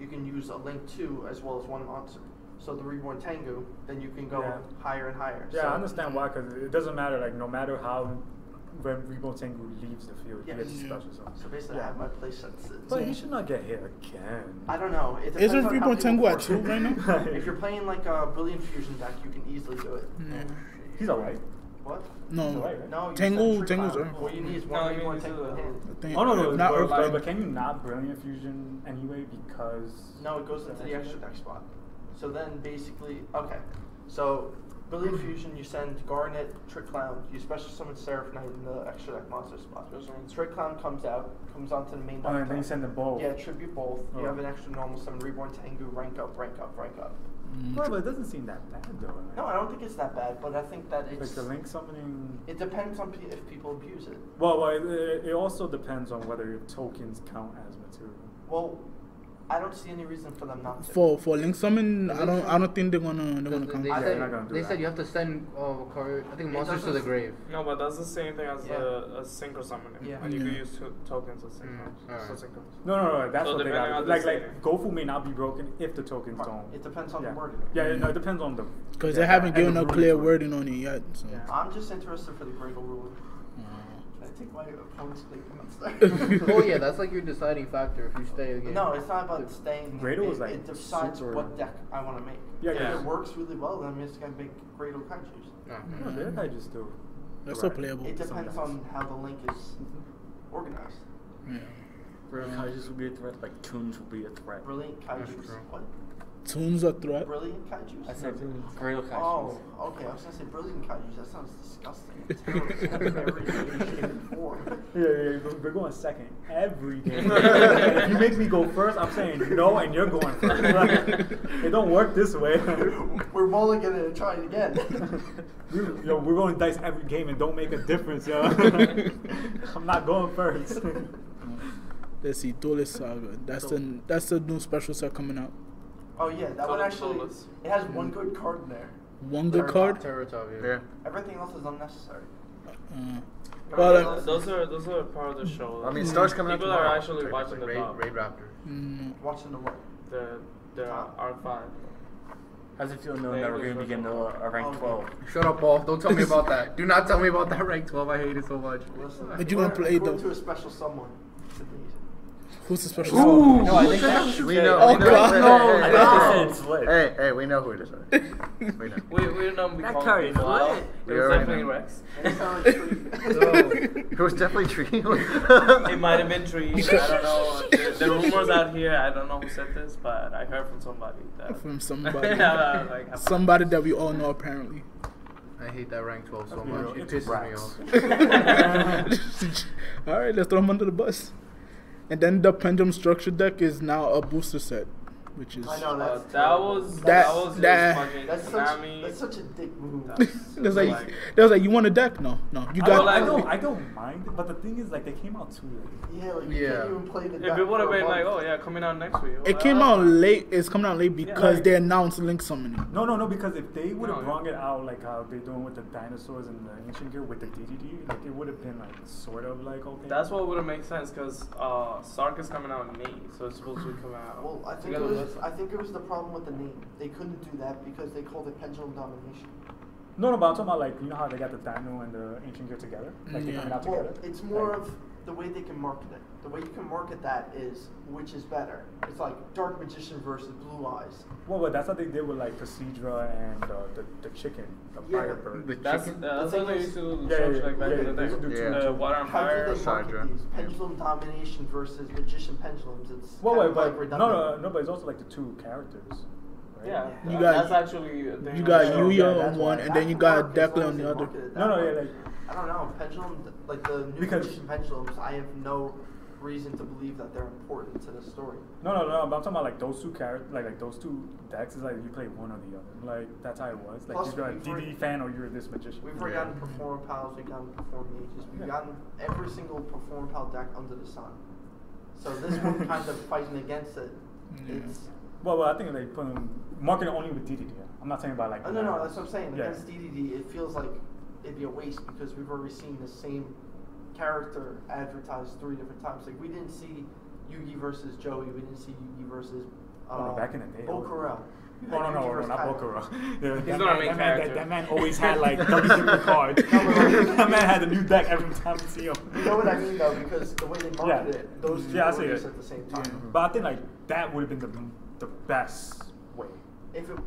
Speaker 7: you can use a link two as well as one monster. So the Reborn Tengu, then you can go
Speaker 2: Yeah.
Speaker 7: higher and higher.
Speaker 2: Yeah,
Speaker 7: so
Speaker 2: I understand why, because it doesn't matter, like, no matter how, when Reborn Tengu leaves the field,
Speaker 7: Yeah.
Speaker 2: he gets
Speaker 1: Yeah.
Speaker 2: special so.
Speaker 7: So basically, I have my play sets.
Speaker 2: But he should not get hit again.
Speaker 7: I don't know. It depends
Speaker 1: Isn't
Speaker 7: on
Speaker 1: Reborn
Speaker 7: people
Speaker 1: Tengu at two right now? [LAUGHS]
Speaker 7: If you're playing like a Brilliant Fusion deck, you can easily do it.
Speaker 1: No.
Speaker 2: He's alright.
Speaker 7: What?
Speaker 1: No.
Speaker 2: Right, right?
Speaker 7: No, you
Speaker 1: Tengu- Tengu's
Speaker 7: Cloud.
Speaker 1: Earth.
Speaker 7: All you need is
Speaker 4: No,
Speaker 7: one
Speaker 4: you
Speaker 7: Reborn
Speaker 4: need to
Speaker 7: Tengu in
Speaker 4: that.
Speaker 7: hand.
Speaker 1: I think-
Speaker 2: Oh no, no,
Speaker 1: not
Speaker 2: but,
Speaker 1: Earth
Speaker 2: but, but can you not Brilliant Fusion anyway because?
Speaker 7: No, it goes into the extra deck spot. So then basically, okay. So Brilliant hmm. Fusion, you send Garnet, Trick Clown, you special summon Seraphinite in the extra deck monster spot. Trick Clown comes out, comes onto the main deck.
Speaker 2: Oh, and then you send them both.
Speaker 7: Yeah, tribute both.
Speaker 2: Oh.
Speaker 7: You have an extra normal summon, Reborn Tengu, rank up, rank up, rank up. Hmm.
Speaker 2: Well, but it doesn't seem that bad though.
Speaker 7: No, I don't think it's that bad, but I think that it's.
Speaker 2: Like the link summoning.
Speaker 7: It depends on pe- if people abuse it.
Speaker 2: Well, well it, it also depends on whether your tokens count as material.
Speaker 7: Well, I don't see any reason for them not to.
Speaker 1: For for link summon, I don't I don't think they're gonna they're gonna come.
Speaker 3: they
Speaker 7: I-
Speaker 2: they're
Speaker 3: said,
Speaker 2: not gonna do
Speaker 3: they
Speaker 2: that.
Speaker 3: said you have to send uh, card, I think monsters to the grave.
Speaker 4: No, but that's the same thing as
Speaker 7: Yeah.
Speaker 4: a, a synchro summoning.
Speaker 7: Yeah.
Speaker 4: And you
Speaker 1: Yeah.
Speaker 4: can use to- tokens as synchro.
Speaker 3: Mm,
Speaker 4: So
Speaker 3: alright.
Speaker 2: No, no, no. That's
Speaker 4: So
Speaker 2: what they got.
Speaker 4: on the
Speaker 2: Like, like. Gofu may not be broken if the tokens
Speaker 7: Right.
Speaker 2: don't.
Speaker 7: It depends on
Speaker 2: yeah.
Speaker 7: the wording.
Speaker 2: Yeah, no, it depends on the.
Speaker 1: Because
Speaker 2: yeah,
Speaker 1: they haven't given a clear wording on it yet. So.
Speaker 2: Yeah.
Speaker 7: I'm just interested for the Gradle rule. Take my opponent's link monster? [LAUGHS]
Speaker 3: oh yeah, that's like your deciding factor if you stay again.
Speaker 7: No, it's not about staying.
Speaker 2: Gradle
Speaker 7: it,
Speaker 2: was, like,
Speaker 7: it decides
Speaker 2: super-
Speaker 7: what deck I want to make.
Speaker 2: Yeah,
Speaker 7: if it works really well, then I'm just gonna make Gradle Kaijus.
Speaker 3: No.
Speaker 2: No, the other just do.
Speaker 1: They're still playable.
Speaker 7: It depends
Speaker 2: Sometimes.
Speaker 7: on how the link is organized.
Speaker 1: Yeah.
Speaker 6: Real Kaijus will be a threat, like Toons will be a threat.
Speaker 7: Brilliant
Speaker 3: That's
Speaker 7: Kaijus. What?
Speaker 1: Tunes a threat.
Speaker 7: Brilliant Kaijus?
Speaker 6: I said Grail Kaijus.
Speaker 7: Oh, okay. I was gonna say brilliant kaijus. That sounds disgusting. It's terrible in every way, [LAUGHS] shape, and form.
Speaker 2: Yeah, yeah, yeah, we're- we're going second every game. [LAUGHS] if you make me go first, I'm saying no, and you're going first. [LAUGHS] it don't work this way.
Speaker 7: We're mulliganing and trying again.
Speaker 2: we, yo, we're going to dice every game and don't make a difference, yo. I'm not going first.
Speaker 1: Let's see, Duelist Saga. That's the that's the new special set coming out.
Speaker 7: Oh yeah, that one actually.
Speaker 4: bonus.
Speaker 7: It has one good card in there.
Speaker 1: One good
Speaker 7: Third
Speaker 1: card.
Speaker 3: Terrortop, yeah.
Speaker 5: Yeah.
Speaker 7: Everything else is unnecessary.
Speaker 4: I
Speaker 1: Well, uh,
Speaker 4: those are those are part of the show.
Speaker 5: I mean, Star's coming out
Speaker 4: People are actually
Speaker 5: Like,
Speaker 4: watching the
Speaker 3: Raid,
Speaker 4: top.
Speaker 3: Raidraptor.
Speaker 1: mm,
Speaker 7: Watching the what?
Speaker 4: The the ARC-V.
Speaker 6: How's it feel knowing that we're going to begin to a rank
Speaker 7: Oh,
Speaker 6: 12?
Speaker 3: Shut up, Paul. Don't tell me [LAUGHS] about that. Do not tell me about that rank 12. I hate it so much.
Speaker 7: Listen,
Speaker 1: But you
Speaker 7: we're-
Speaker 1: gonna play
Speaker 7: we're to a special someone.
Speaker 1: Who's the special?
Speaker 2: Ooh.
Speaker 5: No, I think that, we know.
Speaker 1: Oh,
Speaker 5: we know
Speaker 1: God.
Speaker 5: hey,
Speaker 1: No.
Speaker 5: hey,
Speaker 2: I
Speaker 5: hey,
Speaker 2: think they said it's lit.
Speaker 5: Hey, hey, we know who it is. Right? [LAUGHS] we know.
Speaker 4: We, we don't be
Speaker 2: That
Speaker 4: calling
Speaker 2: card is lit.
Speaker 4: It was definitely
Speaker 5: know.
Speaker 4: Rex.
Speaker 7: It [LAUGHS]
Speaker 5: It was definitely Tree.
Speaker 4: It might have been trees. I don't know. The, the rumors out here, I don't know who said this, but I heard from somebody. That,
Speaker 1: From [LAUGHS] somebody.
Speaker 4: Like,
Speaker 1: Somebody that we all know apparently.
Speaker 3: I hate that rank 12 so much. It pisses me off.
Speaker 1: all right, let's throw him under the bus. And then the pendulum structure deck is now a booster set, which is
Speaker 7: I know
Speaker 4: Uh, that was
Speaker 1: That-
Speaker 4: that, was
Speaker 1: that-
Speaker 4: just fucking
Speaker 7: That's such,
Speaker 4: Konami.
Speaker 7: that's such a dick move.
Speaker 4: That's
Speaker 1: There's
Speaker 4: just
Speaker 1: like, there's like, you want a deck? No, no, you got.
Speaker 2: don't, I don't, I don't mind it, but the thing is, like, they came out too late.
Speaker 7: Yeah, like you
Speaker 3: Yeah.
Speaker 7: can't even play the
Speaker 4: if
Speaker 7: deck
Speaker 4: it would have been like, oh yeah, coming out next week.
Speaker 1: It came
Speaker 4: that's
Speaker 1: out late. It's coming out late because
Speaker 2: like-
Speaker 1: they announced Link summoning.
Speaker 2: No, no, no, because if they would have
Speaker 4: No,
Speaker 2: brought it out like how they're doing with the dinosaurs and the ancient gear with the DDD, like it would have been like sort of like okay.
Speaker 4: That's what would have made sense because uh, Sark is coming out in May, so it's supposed to come out.
Speaker 7: Well, I think
Speaker 4: together
Speaker 7: was. I think it was the problem with the name. They couldn't do that because they called it pendulum domination.
Speaker 2: No, no, but I'm talking about like you know how they got the dino and the ancient gear together, like they're
Speaker 1: mm-hmm.
Speaker 2: coming out
Speaker 7: Well, it's more
Speaker 2: Like-
Speaker 7: of the way they can market it. The way you can market that is which is better. It's like Dark Magician versus Blue Eyes.
Speaker 2: Well, but that's what they did with like Poseidra and uh, the the chicken, the
Speaker 7: Yeah,
Speaker 2: fire bird.
Speaker 3: The
Speaker 4: That's
Speaker 3: chicken?
Speaker 4: uh, that's
Speaker 7: The
Speaker 4: what they used to do
Speaker 2: yeah,
Speaker 4: like back
Speaker 2: yeah,
Speaker 4: in the day.
Speaker 2: used to do
Speaker 3: Yeah.
Speaker 4: The water and
Speaker 7: How do they market these? Pendulum domination versus magician pendulums. It's
Speaker 2: Well, wait, but
Speaker 7: like
Speaker 2: no, no, no, but it's also like the two characters. Right?
Speaker 4: Yeah,
Speaker 1: You
Speaker 4: uh,
Speaker 1: got-
Speaker 4: that's actually
Speaker 1: You
Speaker 4: on
Speaker 1: got
Speaker 4: the show.
Speaker 1: Yuya
Speaker 2: Yeah,
Speaker 1: on one,
Speaker 2: why.
Speaker 1: and
Speaker 7: That
Speaker 1: then you got
Speaker 7: work
Speaker 1: Declan on the other.
Speaker 7: market it that
Speaker 2: No, no, yeah, like
Speaker 7: I don't know. Pendulum, like the new
Speaker 2: Because-
Speaker 7: magician pendulums, I have no reason to believe that they're important to the story.
Speaker 2: no, no, no. But I'm talking about like those two characters, like like those two decks. Is like you play one or the other. Like that's how it was. Like
Speaker 7: Plus,
Speaker 2: you're a
Speaker 7: we've
Speaker 2: DD
Speaker 7: already-
Speaker 2: fan or you're this magician.
Speaker 7: We've
Speaker 3: Yeah.
Speaker 7: already gotten Perform Pals, we've gotten Performages, we've
Speaker 2: Yeah.
Speaker 7: gotten every single Performapal deck under the sun. So this one [LAUGHS] kind of fighting against it.
Speaker 1: Yeah.
Speaker 7: It's
Speaker 2: Well, well, I think they put them marketing only with DDD. I'm not saying about like.
Speaker 7: oh, no, no, that's what I'm saying.
Speaker 2: Yeah.
Speaker 7: Against DDD, it feels like it'd be a waste because we've already seen the same character advertised three different times. Like we didn't see Yugi versus Joey, we didn't see Yugi versus. Uh,
Speaker 2: Oh, no, back in the day, it was-
Speaker 7: Bokurel. We
Speaker 2: Oh
Speaker 7: had
Speaker 2: no, no, no, not
Speaker 7: Kaido.
Speaker 2: Bakura. Yeah, that
Speaker 4: not a
Speaker 2: man-
Speaker 4: main
Speaker 2: that man. That, that man always had like [LAUGHS] 30 different cards. [LAUGHS] That man had a new deck every time we see him.
Speaker 7: You know what I mean though, because the way they marketed
Speaker 2: Yeah.
Speaker 7: it, those two
Speaker 2: Yeah, I
Speaker 7: were
Speaker 2: see it.
Speaker 7: at the same time.
Speaker 2: But I think like that would have been the the best way.
Speaker 7: If it,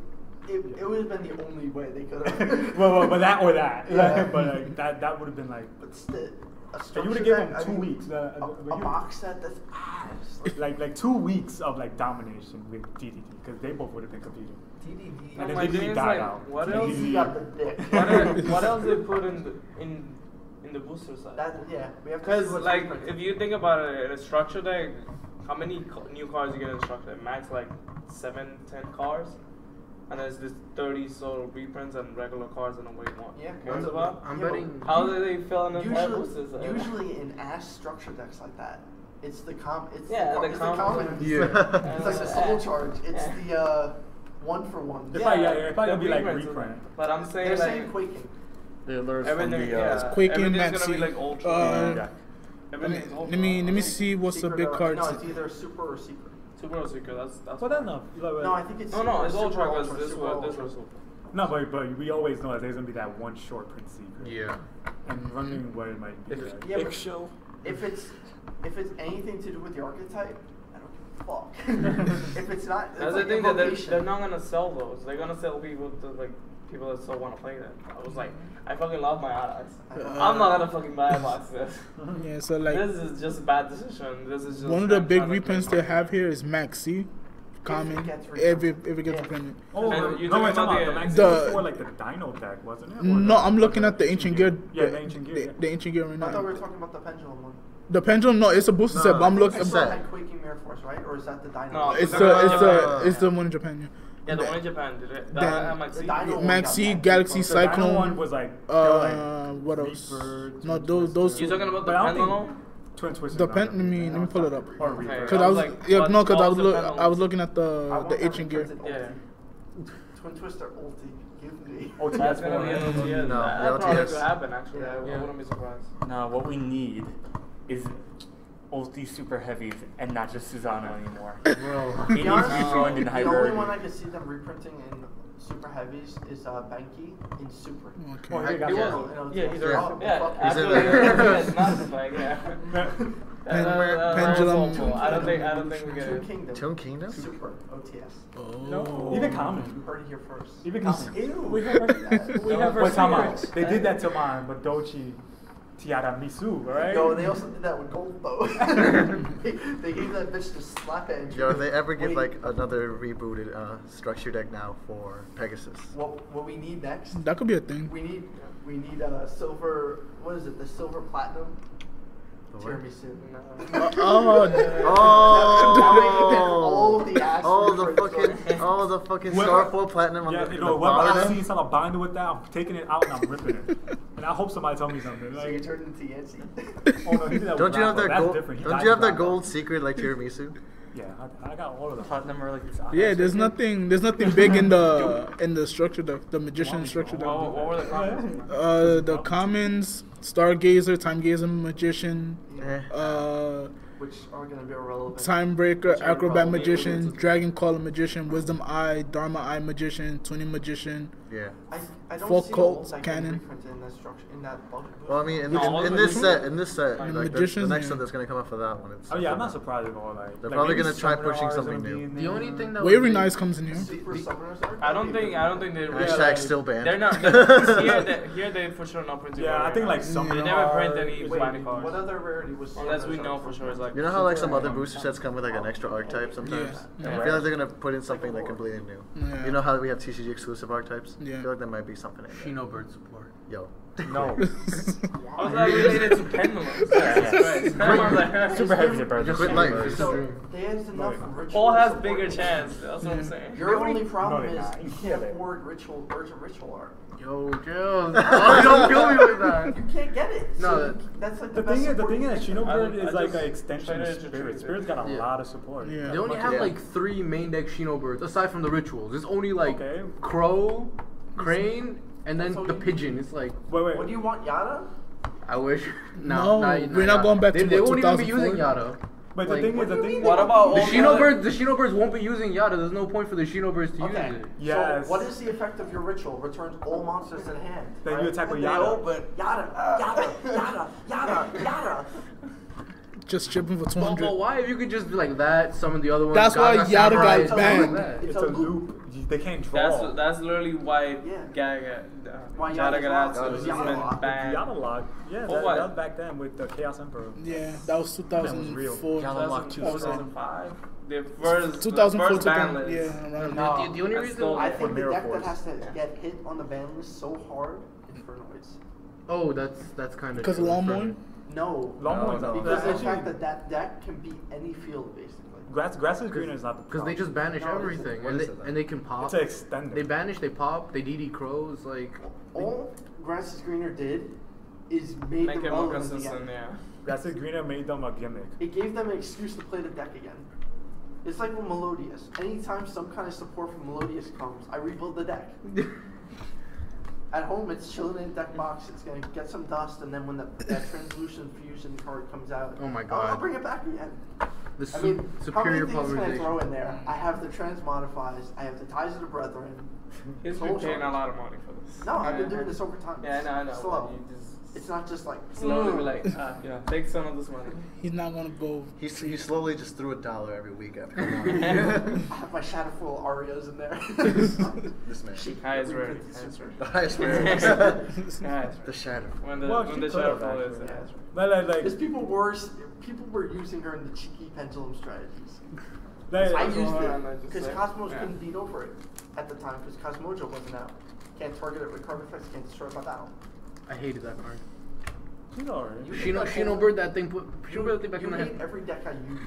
Speaker 7: it, it would have been the only way they could have. [LAUGHS]
Speaker 2: well, well, but that or that.
Speaker 7: Yeah.
Speaker 2: but like that that would have been like.
Speaker 7: But still, a
Speaker 2: you would have given
Speaker 7: deck,
Speaker 2: him
Speaker 7: I
Speaker 2: two
Speaker 7: mean,
Speaker 2: weeks. Uh,
Speaker 7: A,
Speaker 2: uh,
Speaker 7: a box set that's ass. Like,
Speaker 2: like like two weeks of like domination with DDD because they both would have been competing.
Speaker 7: TDD.
Speaker 2: And then
Speaker 4: my
Speaker 2: DDD
Speaker 4: goodness,
Speaker 2: died
Speaker 4: like,
Speaker 2: out.
Speaker 4: what
Speaker 2: DDD
Speaker 7: else? got the dick. [LAUGHS]
Speaker 4: what, [LAUGHS] else, what else they put in the in in the booster side?
Speaker 7: That yeah, we have
Speaker 4: Because like if you think about it in a structure deck, how many co- new cards you get in a structure deck? Max like seven, ten cards, and there's this thirty sort of reprints and regular cards in a way more.
Speaker 7: Yeah,
Speaker 4: What's
Speaker 7: but-
Speaker 4: about?
Speaker 3: I'm
Speaker 7: Yeah,
Speaker 3: betting.
Speaker 4: How do they fill in the entire
Speaker 7: usually, usually in Ash structure decks like that, it's the com. It's
Speaker 4: Yeah,
Speaker 7: the,
Speaker 4: the
Speaker 7: it's
Speaker 4: com-
Speaker 7: the common.
Speaker 5: Yeah. [LAUGHS]
Speaker 7: It's like the soul charge. It's the uh, one for one.
Speaker 2: It's probably- yeah, it's probably gonna be like reprint.
Speaker 4: But I'm saying
Speaker 7: They're
Speaker 4: like
Speaker 7: saying quaking.
Speaker 5: The alerts from
Speaker 4: everything.
Speaker 5: the.
Speaker 4: yeah,
Speaker 5: Uh,
Speaker 1: Quaking,
Speaker 4: everything's gonna be
Speaker 1: Maxi,
Speaker 4: like ultra.
Speaker 1: uh,
Speaker 2: yeah.
Speaker 1: Let me, let me see what's the big card.
Speaker 7: No, it's either super or secret.
Speaker 4: Super or secret. That's that's.
Speaker 2: But
Speaker 4: fine.
Speaker 2: then no. like,
Speaker 7: No, I think it's
Speaker 4: No, no, it's
Speaker 7: super,
Speaker 4: ultra because this
Speaker 7: super,
Speaker 4: was this was.
Speaker 2: No, but but we always know that there's gonna be that one short print secret.
Speaker 3: Yeah.
Speaker 2: And wondering what it might be.
Speaker 5: If-
Speaker 2: like.
Speaker 7: Yeah, but
Speaker 5: Eggshell.
Speaker 7: if it's if it's anything to do with the archetype, I don't give a fuck. [LAUGHS] if it's not, it's
Speaker 4: That's
Speaker 7: like
Speaker 4: the thing that they're, they're not gonna sell those. They're gonna sell people to like people that still want to play them. I was like, I fucking love my allies. I'm not gonna fucking buy a box this.
Speaker 1: Yeah, so like
Speaker 4: this is just a bad decision. This is just
Speaker 1: one of the big
Speaker 4: trying to
Speaker 1: reprints they have here is Maxi, common.
Speaker 7: gets
Speaker 1: If
Speaker 7: reprinted.
Speaker 1: it if it gets
Speaker 7: Yeah.
Speaker 1: reprinted.
Speaker 2: Oh,
Speaker 4: And you're
Speaker 2: no,
Speaker 4: talking about
Speaker 2: about the
Speaker 4: the-
Speaker 2: Max
Speaker 1: the-
Speaker 2: before like the Dino deck, wasn't it? Or
Speaker 1: No, I'm looking at the ancient gear.
Speaker 2: Yeah,
Speaker 1: the,
Speaker 2: the ancient gear.
Speaker 1: The,
Speaker 2: yeah.
Speaker 1: the ancient gear right now.
Speaker 7: I thought we were talking about the pendulum one.
Speaker 1: The pendulum, no, it's a booster
Speaker 5: No,
Speaker 1: set, but I'm looking.
Speaker 7: I
Speaker 5: It's
Speaker 7: saw
Speaker 5: that-
Speaker 7: that quaking mirror force, right? Or is that the dino?
Speaker 4: No,
Speaker 1: It's
Speaker 4: Uh,
Speaker 1: the it's the
Speaker 5: uh,
Speaker 1: it's the one in Japan. Yeah.
Speaker 4: Yeah, the one in Japan did it. That
Speaker 1: Then-
Speaker 4: I
Speaker 7: The
Speaker 4: see.
Speaker 7: Dino one
Speaker 1: Maxi,
Speaker 7: got
Speaker 1: Galaxy,
Speaker 7: that.
Speaker 2: The
Speaker 1: Cyclone.
Speaker 2: one was like. they were, like,
Speaker 1: Uh, what else?
Speaker 2: Reaper,
Speaker 1: No, those those.
Speaker 4: You're talking about the
Speaker 2: But I
Speaker 4: pendulum?
Speaker 2: Twin Twister.
Speaker 1: The pen. Let me let me pull it up.
Speaker 2: Or
Speaker 4: Okay.
Speaker 2: Reaper.
Speaker 1: Cause
Speaker 4: I
Speaker 1: I
Speaker 4: was
Speaker 1: was
Speaker 4: like,
Speaker 1: yeah no, cause I
Speaker 4: was
Speaker 1: was look. I was looking at the
Speaker 7: want
Speaker 1: the ancient gear.
Speaker 7: reprinted
Speaker 4: Yeah.
Speaker 7: ulti. Twin Twister ulti. Give me.
Speaker 2: Oh,
Speaker 4: That's gonna be an
Speaker 2: That's
Speaker 5: No,
Speaker 4: that
Speaker 5: the
Speaker 4: probably
Speaker 5: OTS.
Speaker 4: could happen actually. I, I wouldn't be surprised.
Speaker 2: Now, what we need is ulti super heavies and not just Susanoo anymore. [LAUGHS]
Speaker 3: Bro.
Speaker 2: It needs to be joined in
Speaker 7: the only one I can see them reprinting in super heavies is uh, Banky in super.
Speaker 1: Okay.
Speaker 2: Oh, here
Speaker 4: He
Speaker 2: go.
Speaker 4: was,
Speaker 7: Yeah,
Speaker 4: yeah, he's
Speaker 5: Yeah.
Speaker 4: a, yeah,
Speaker 7: He's
Speaker 4: actually,
Speaker 5: in there.
Speaker 4: yeah, it's not the bag, yeah. [LAUGHS]
Speaker 1: Pen-
Speaker 4: Uh, uh,
Speaker 1: pendulum-
Speaker 4: hopeful. I don't think I don't think we get
Speaker 7: Toon
Speaker 4: it.
Speaker 7: Kingdom.
Speaker 5: Toon Kingdom?
Speaker 7: Super OTS.
Speaker 1: Oh.
Speaker 2: No, even
Speaker 7: You heard it here first.
Speaker 2: Even common.
Speaker 7: Ew.
Speaker 2: We have our, we have our
Speaker 7: Wait, time
Speaker 2: They did that to my Madolche Tiramisu, right?
Speaker 7: Yo, they also did that with Gold Bow. they, they gave that bitch the slap edge.
Speaker 5: Yo, if they ever give
Speaker 7: Wait,
Speaker 5: like another rebooted uh, structure deck now for Pegasus.
Speaker 7: what what we need next?
Speaker 1: That could be a thing.
Speaker 7: We need we need uh silver. What is it? The silver platinum.
Speaker 5: The what?
Speaker 7: Tiramisu.
Speaker 1: Oh, [LAUGHS]
Speaker 5: Oh,
Speaker 7: All the ass
Speaker 5: oh the fucking, oh the fucking
Speaker 2: Whoever-
Speaker 5: Starfall Platinum on
Speaker 2: Yeah,
Speaker 5: the,
Speaker 2: you
Speaker 5: the
Speaker 2: know, whoever I
Speaker 5: bottom.
Speaker 2: see some binder with that, I'm taking it out and I'm ripping it. And I hope somebody tell me something.
Speaker 7: So you
Speaker 2: Like,
Speaker 7: turned into Yancy.
Speaker 2: oh no, he did that
Speaker 5: Don't you have
Speaker 2: Rafa.
Speaker 5: that
Speaker 2: That's
Speaker 5: gold?
Speaker 2: different. He
Speaker 5: Don't
Speaker 2: died
Speaker 5: you have
Speaker 2: with
Speaker 5: that
Speaker 2: Rafa.
Speaker 5: gold secret like tiramisu?
Speaker 2: Yeah, I, I got all of them.
Speaker 6: Platinum or like it's
Speaker 1: yeah. There's nothing. There's nothing big in the in the structure. The the magician structure.
Speaker 4: What, what, what were the comments?
Speaker 1: Uh, the commons, Stargazer, Timegazer, Magician,
Speaker 5: Eh.
Speaker 1: uh,
Speaker 7: Which are gonna be irrelevant.
Speaker 1: Timebreaker,
Speaker 7: Which are
Speaker 1: Acrobat Magician. Dragon Caller Magician, Wisdom Eye, Dharma Eye Magician, Tuning Magician.
Speaker 5: Yeah.
Speaker 7: I, I don't
Speaker 1: Full
Speaker 7: see
Speaker 1: cults,
Speaker 7: the
Speaker 1: canon.
Speaker 7: canon in that structure in that book.
Speaker 5: Well, I mean, in,
Speaker 4: No,
Speaker 5: in, in this set, in this set,
Speaker 1: The
Speaker 5: like the, the next
Speaker 1: yeah.
Speaker 5: one that's gonna come out for that one. It's
Speaker 2: Oh yeah, I'm not surprised at all. Like,
Speaker 5: They're
Speaker 2: like,
Speaker 5: probably gonna try pushing something new.
Speaker 3: The only thing that
Speaker 1: Wavering
Speaker 3: would make-
Speaker 1: Eyes comes in here.
Speaker 7: Super
Speaker 3: the-
Speaker 7: Summoners Arc?
Speaker 4: I don't think I don't think they really.
Speaker 5: Hashtag
Speaker 2: like-
Speaker 5: still banned.
Speaker 4: They're not. [LAUGHS] They're, here, they, here they for sure not printing.
Speaker 2: Yeah, I think like
Speaker 1: Yeah.
Speaker 2: Summoner
Speaker 4: They never print any
Speaker 2: is
Speaker 7: Wait,
Speaker 2: gonna
Speaker 4: blank
Speaker 2: be-
Speaker 4: cards.
Speaker 7: what other rarity was
Speaker 4: Unless we know for sure it's like.
Speaker 5: You know how like some other booster sets come with like an extra archetype sometimes? I feel like they're gonna put in something like completely new. You know how we have TCG exclusive archetypes?
Speaker 1: Yeah.
Speaker 5: I feel like there might be something in there.
Speaker 3: Shino Bird support.
Speaker 5: Yo.
Speaker 6: No.
Speaker 4: How is that related to pendulums? Jesus Christ. I'm like-
Speaker 6: Super heavy bird.
Speaker 3: Just
Speaker 5: Quit
Speaker 3: Shino
Speaker 5: life.
Speaker 3: Bird.
Speaker 5: Just
Speaker 7: So,
Speaker 3: Dream.
Speaker 7: there's enough
Speaker 2: No,
Speaker 7: ritual
Speaker 4: Paul has bigger
Speaker 7: in
Speaker 4: chance.
Speaker 7: this.
Speaker 4: That's what I'm saying.
Speaker 7: Your only problem
Speaker 2: No,
Speaker 7: is you
Speaker 2: You
Speaker 7: can't
Speaker 2: can't.
Speaker 7: afford ritual urgent ritual art.
Speaker 3: Yo, Joe. [LAUGHS] Oh, don't kill me with that.
Speaker 7: You can't get it.
Speaker 3: No,
Speaker 7: so that's like
Speaker 2: The
Speaker 7: the,
Speaker 2: thing
Speaker 7: best
Speaker 2: is, the thing is,
Speaker 7: can
Speaker 2: Shino Bird is like an extension of Spirit. Spirit's got a
Speaker 3: Yeah.
Speaker 2: lot of support.
Speaker 1: Yeah.
Speaker 3: They only
Speaker 5: Yeah.
Speaker 3: have like three main deck Shino Birds aside from the rituals. There's only like
Speaker 2: Okay.
Speaker 3: Crow, Crane, and then the pigeon. It's like
Speaker 2: Wait, wait.
Speaker 7: What do you want, Yada?
Speaker 3: I wish. [LAUGHS]
Speaker 1: No,
Speaker 3: nah,
Speaker 1: we're not
Speaker 3: Yada.
Speaker 1: going back
Speaker 3: they,
Speaker 1: to
Speaker 3: They
Speaker 1: what,
Speaker 3: won't even be using Yada.
Speaker 2: But the
Speaker 3: Like,
Speaker 2: thing is, the thing.
Speaker 7: mean
Speaker 4: What about
Speaker 3: The
Speaker 4: all
Speaker 7: use
Speaker 4: the
Speaker 3: Shino Birds, the Shino Birds won't be using Yada. There's no point for the Shino Birds to
Speaker 7: Okay.
Speaker 3: use it.
Speaker 2: Yes.
Speaker 7: So what is the effect of your ritual? Returns all monsters in hand.
Speaker 2: Then you attack with Yada.
Speaker 7: open Yada, Yada, Yada, Yada, Yada.
Speaker 1: Just shipping for two
Speaker 3: Well, but why if you could just be like that, some of the other ones?
Speaker 1: That's why Yada
Speaker 3: Samurai,
Speaker 1: got banned.
Speaker 2: It's
Speaker 7: It's
Speaker 2: a
Speaker 7: a
Speaker 2: loop. They can't draw.
Speaker 4: That's that's literally why
Speaker 7: Yeah.
Speaker 4: Gaga, uh,
Speaker 7: Why
Speaker 4: Jada
Speaker 7: Yada's
Speaker 4: Garasu
Speaker 7: locked?
Speaker 4: has been banned.
Speaker 2: Yada. Yeah,
Speaker 4: For
Speaker 2: that,
Speaker 4: what?
Speaker 2: that was back then with the Chaos Emperor.
Speaker 1: Yeah, that was two thousand
Speaker 2: real.
Speaker 1: four.
Speaker 5: Yada locked too.
Speaker 4: 2005. The first,
Speaker 1: 2004,
Speaker 4: first ban list.
Speaker 1: yeah, around
Speaker 7: No.
Speaker 3: The, the only
Speaker 4: That's
Speaker 3: reason
Speaker 7: I think the deck that has to get hit on the ban list so hard is Infernoids.
Speaker 3: oh, that's that's kind of
Speaker 1: Because Lawnmower.
Speaker 7: No.
Speaker 2: Long
Speaker 5: No, no.
Speaker 7: Because the fact that that deck can beat any field basically.
Speaker 2: Grass, grass is greener is not the
Speaker 3: because they just banish
Speaker 7: No, it's-
Speaker 3: everything,
Speaker 5: what
Speaker 3: and
Speaker 5: is
Speaker 3: they
Speaker 5: it then?
Speaker 3: and they can pop.
Speaker 2: It's an extender.
Speaker 3: They banish, they pop, they DD crows. Like
Speaker 7: All Grass is Greener did is made
Speaker 4: Make
Speaker 7: them
Speaker 4: it more
Speaker 7: relevant
Speaker 4: consistent,
Speaker 7: again.
Speaker 4: yeah.
Speaker 2: Grass is greener made them a gimmick.
Speaker 7: It gave them an excuse to play the deck again. It's like with Melodious. Anytime some kind of support from Melodious comes, I rebuild the deck. [LAUGHS] At home, it's chilling in the deck box. It's gonna get some dust, and then when the, that [LAUGHS] translucent fusion card comes out,
Speaker 3: Oh my oh,
Speaker 7: I'll,
Speaker 3: God.
Speaker 7: I'll bring it back again.
Speaker 3: The
Speaker 7: I
Speaker 3: su-
Speaker 7: mean, how many things can I throw in there? I have the transmodifies. I have the ties of the brethren.
Speaker 4: He's
Speaker 7: Soul
Speaker 4: been paying a lot of money for this.
Speaker 7: No, I've been doing this over time.
Speaker 4: Yeah, I know, I know.
Speaker 7: Slow.
Speaker 4: But you just
Speaker 7: It's not just like
Speaker 4: slowly be
Speaker 7: "Mm."
Speaker 4: like, ah, you know, take some of this money. [LAUGHS]
Speaker 1: He's not gonna go.
Speaker 5: He, he slowly just threw a dollar every week after. [LAUGHS] [LAUGHS]
Speaker 7: I have my shadow full of Arios in there.
Speaker 5: this man.
Speaker 7: Shake
Speaker 4: High is
Speaker 7: every
Speaker 4: ready.
Speaker 7: fifty
Speaker 4: High is
Speaker 7: cents.
Speaker 4: ready.
Speaker 5: The highest rare.
Speaker 4: High is
Speaker 5: the
Speaker 4: ready.
Speaker 5: shadow.
Speaker 4: When the
Speaker 2: Well,
Speaker 4: when
Speaker 2: she
Speaker 4: the
Speaker 2: could
Speaker 4: shadow
Speaker 2: have,
Speaker 4: fall is,
Speaker 2: actually.
Speaker 4: yeah.
Speaker 2: But like, like,
Speaker 7: Because people were people were using her in the cheeky pendulum strategies.
Speaker 2: like-
Speaker 7: I used
Speaker 4: what I'm
Speaker 7: it
Speaker 4: just
Speaker 7: because
Speaker 4: saying.
Speaker 7: Cosmos
Speaker 4: Yeah.
Speaker 7: couldn't beat over it at the time because Cosmojo wasn't out. Can't target it with card effects. Can't destroy it by battle.
Speaker 3: I hated that card.
Speaker 2: she's alright.
Speaker 7: You
Speaker 3: Shino,
Speaker 7: hate that
Speaker 3: Shino
Speaker 7: whole-
Speaker 3: Bird, that thing put Shino Bird that thing back
Speaker 7: you
Speaker 3: in my
Speaker 7: hate
Speaker 3: head.
Speaker 7: every deck I use.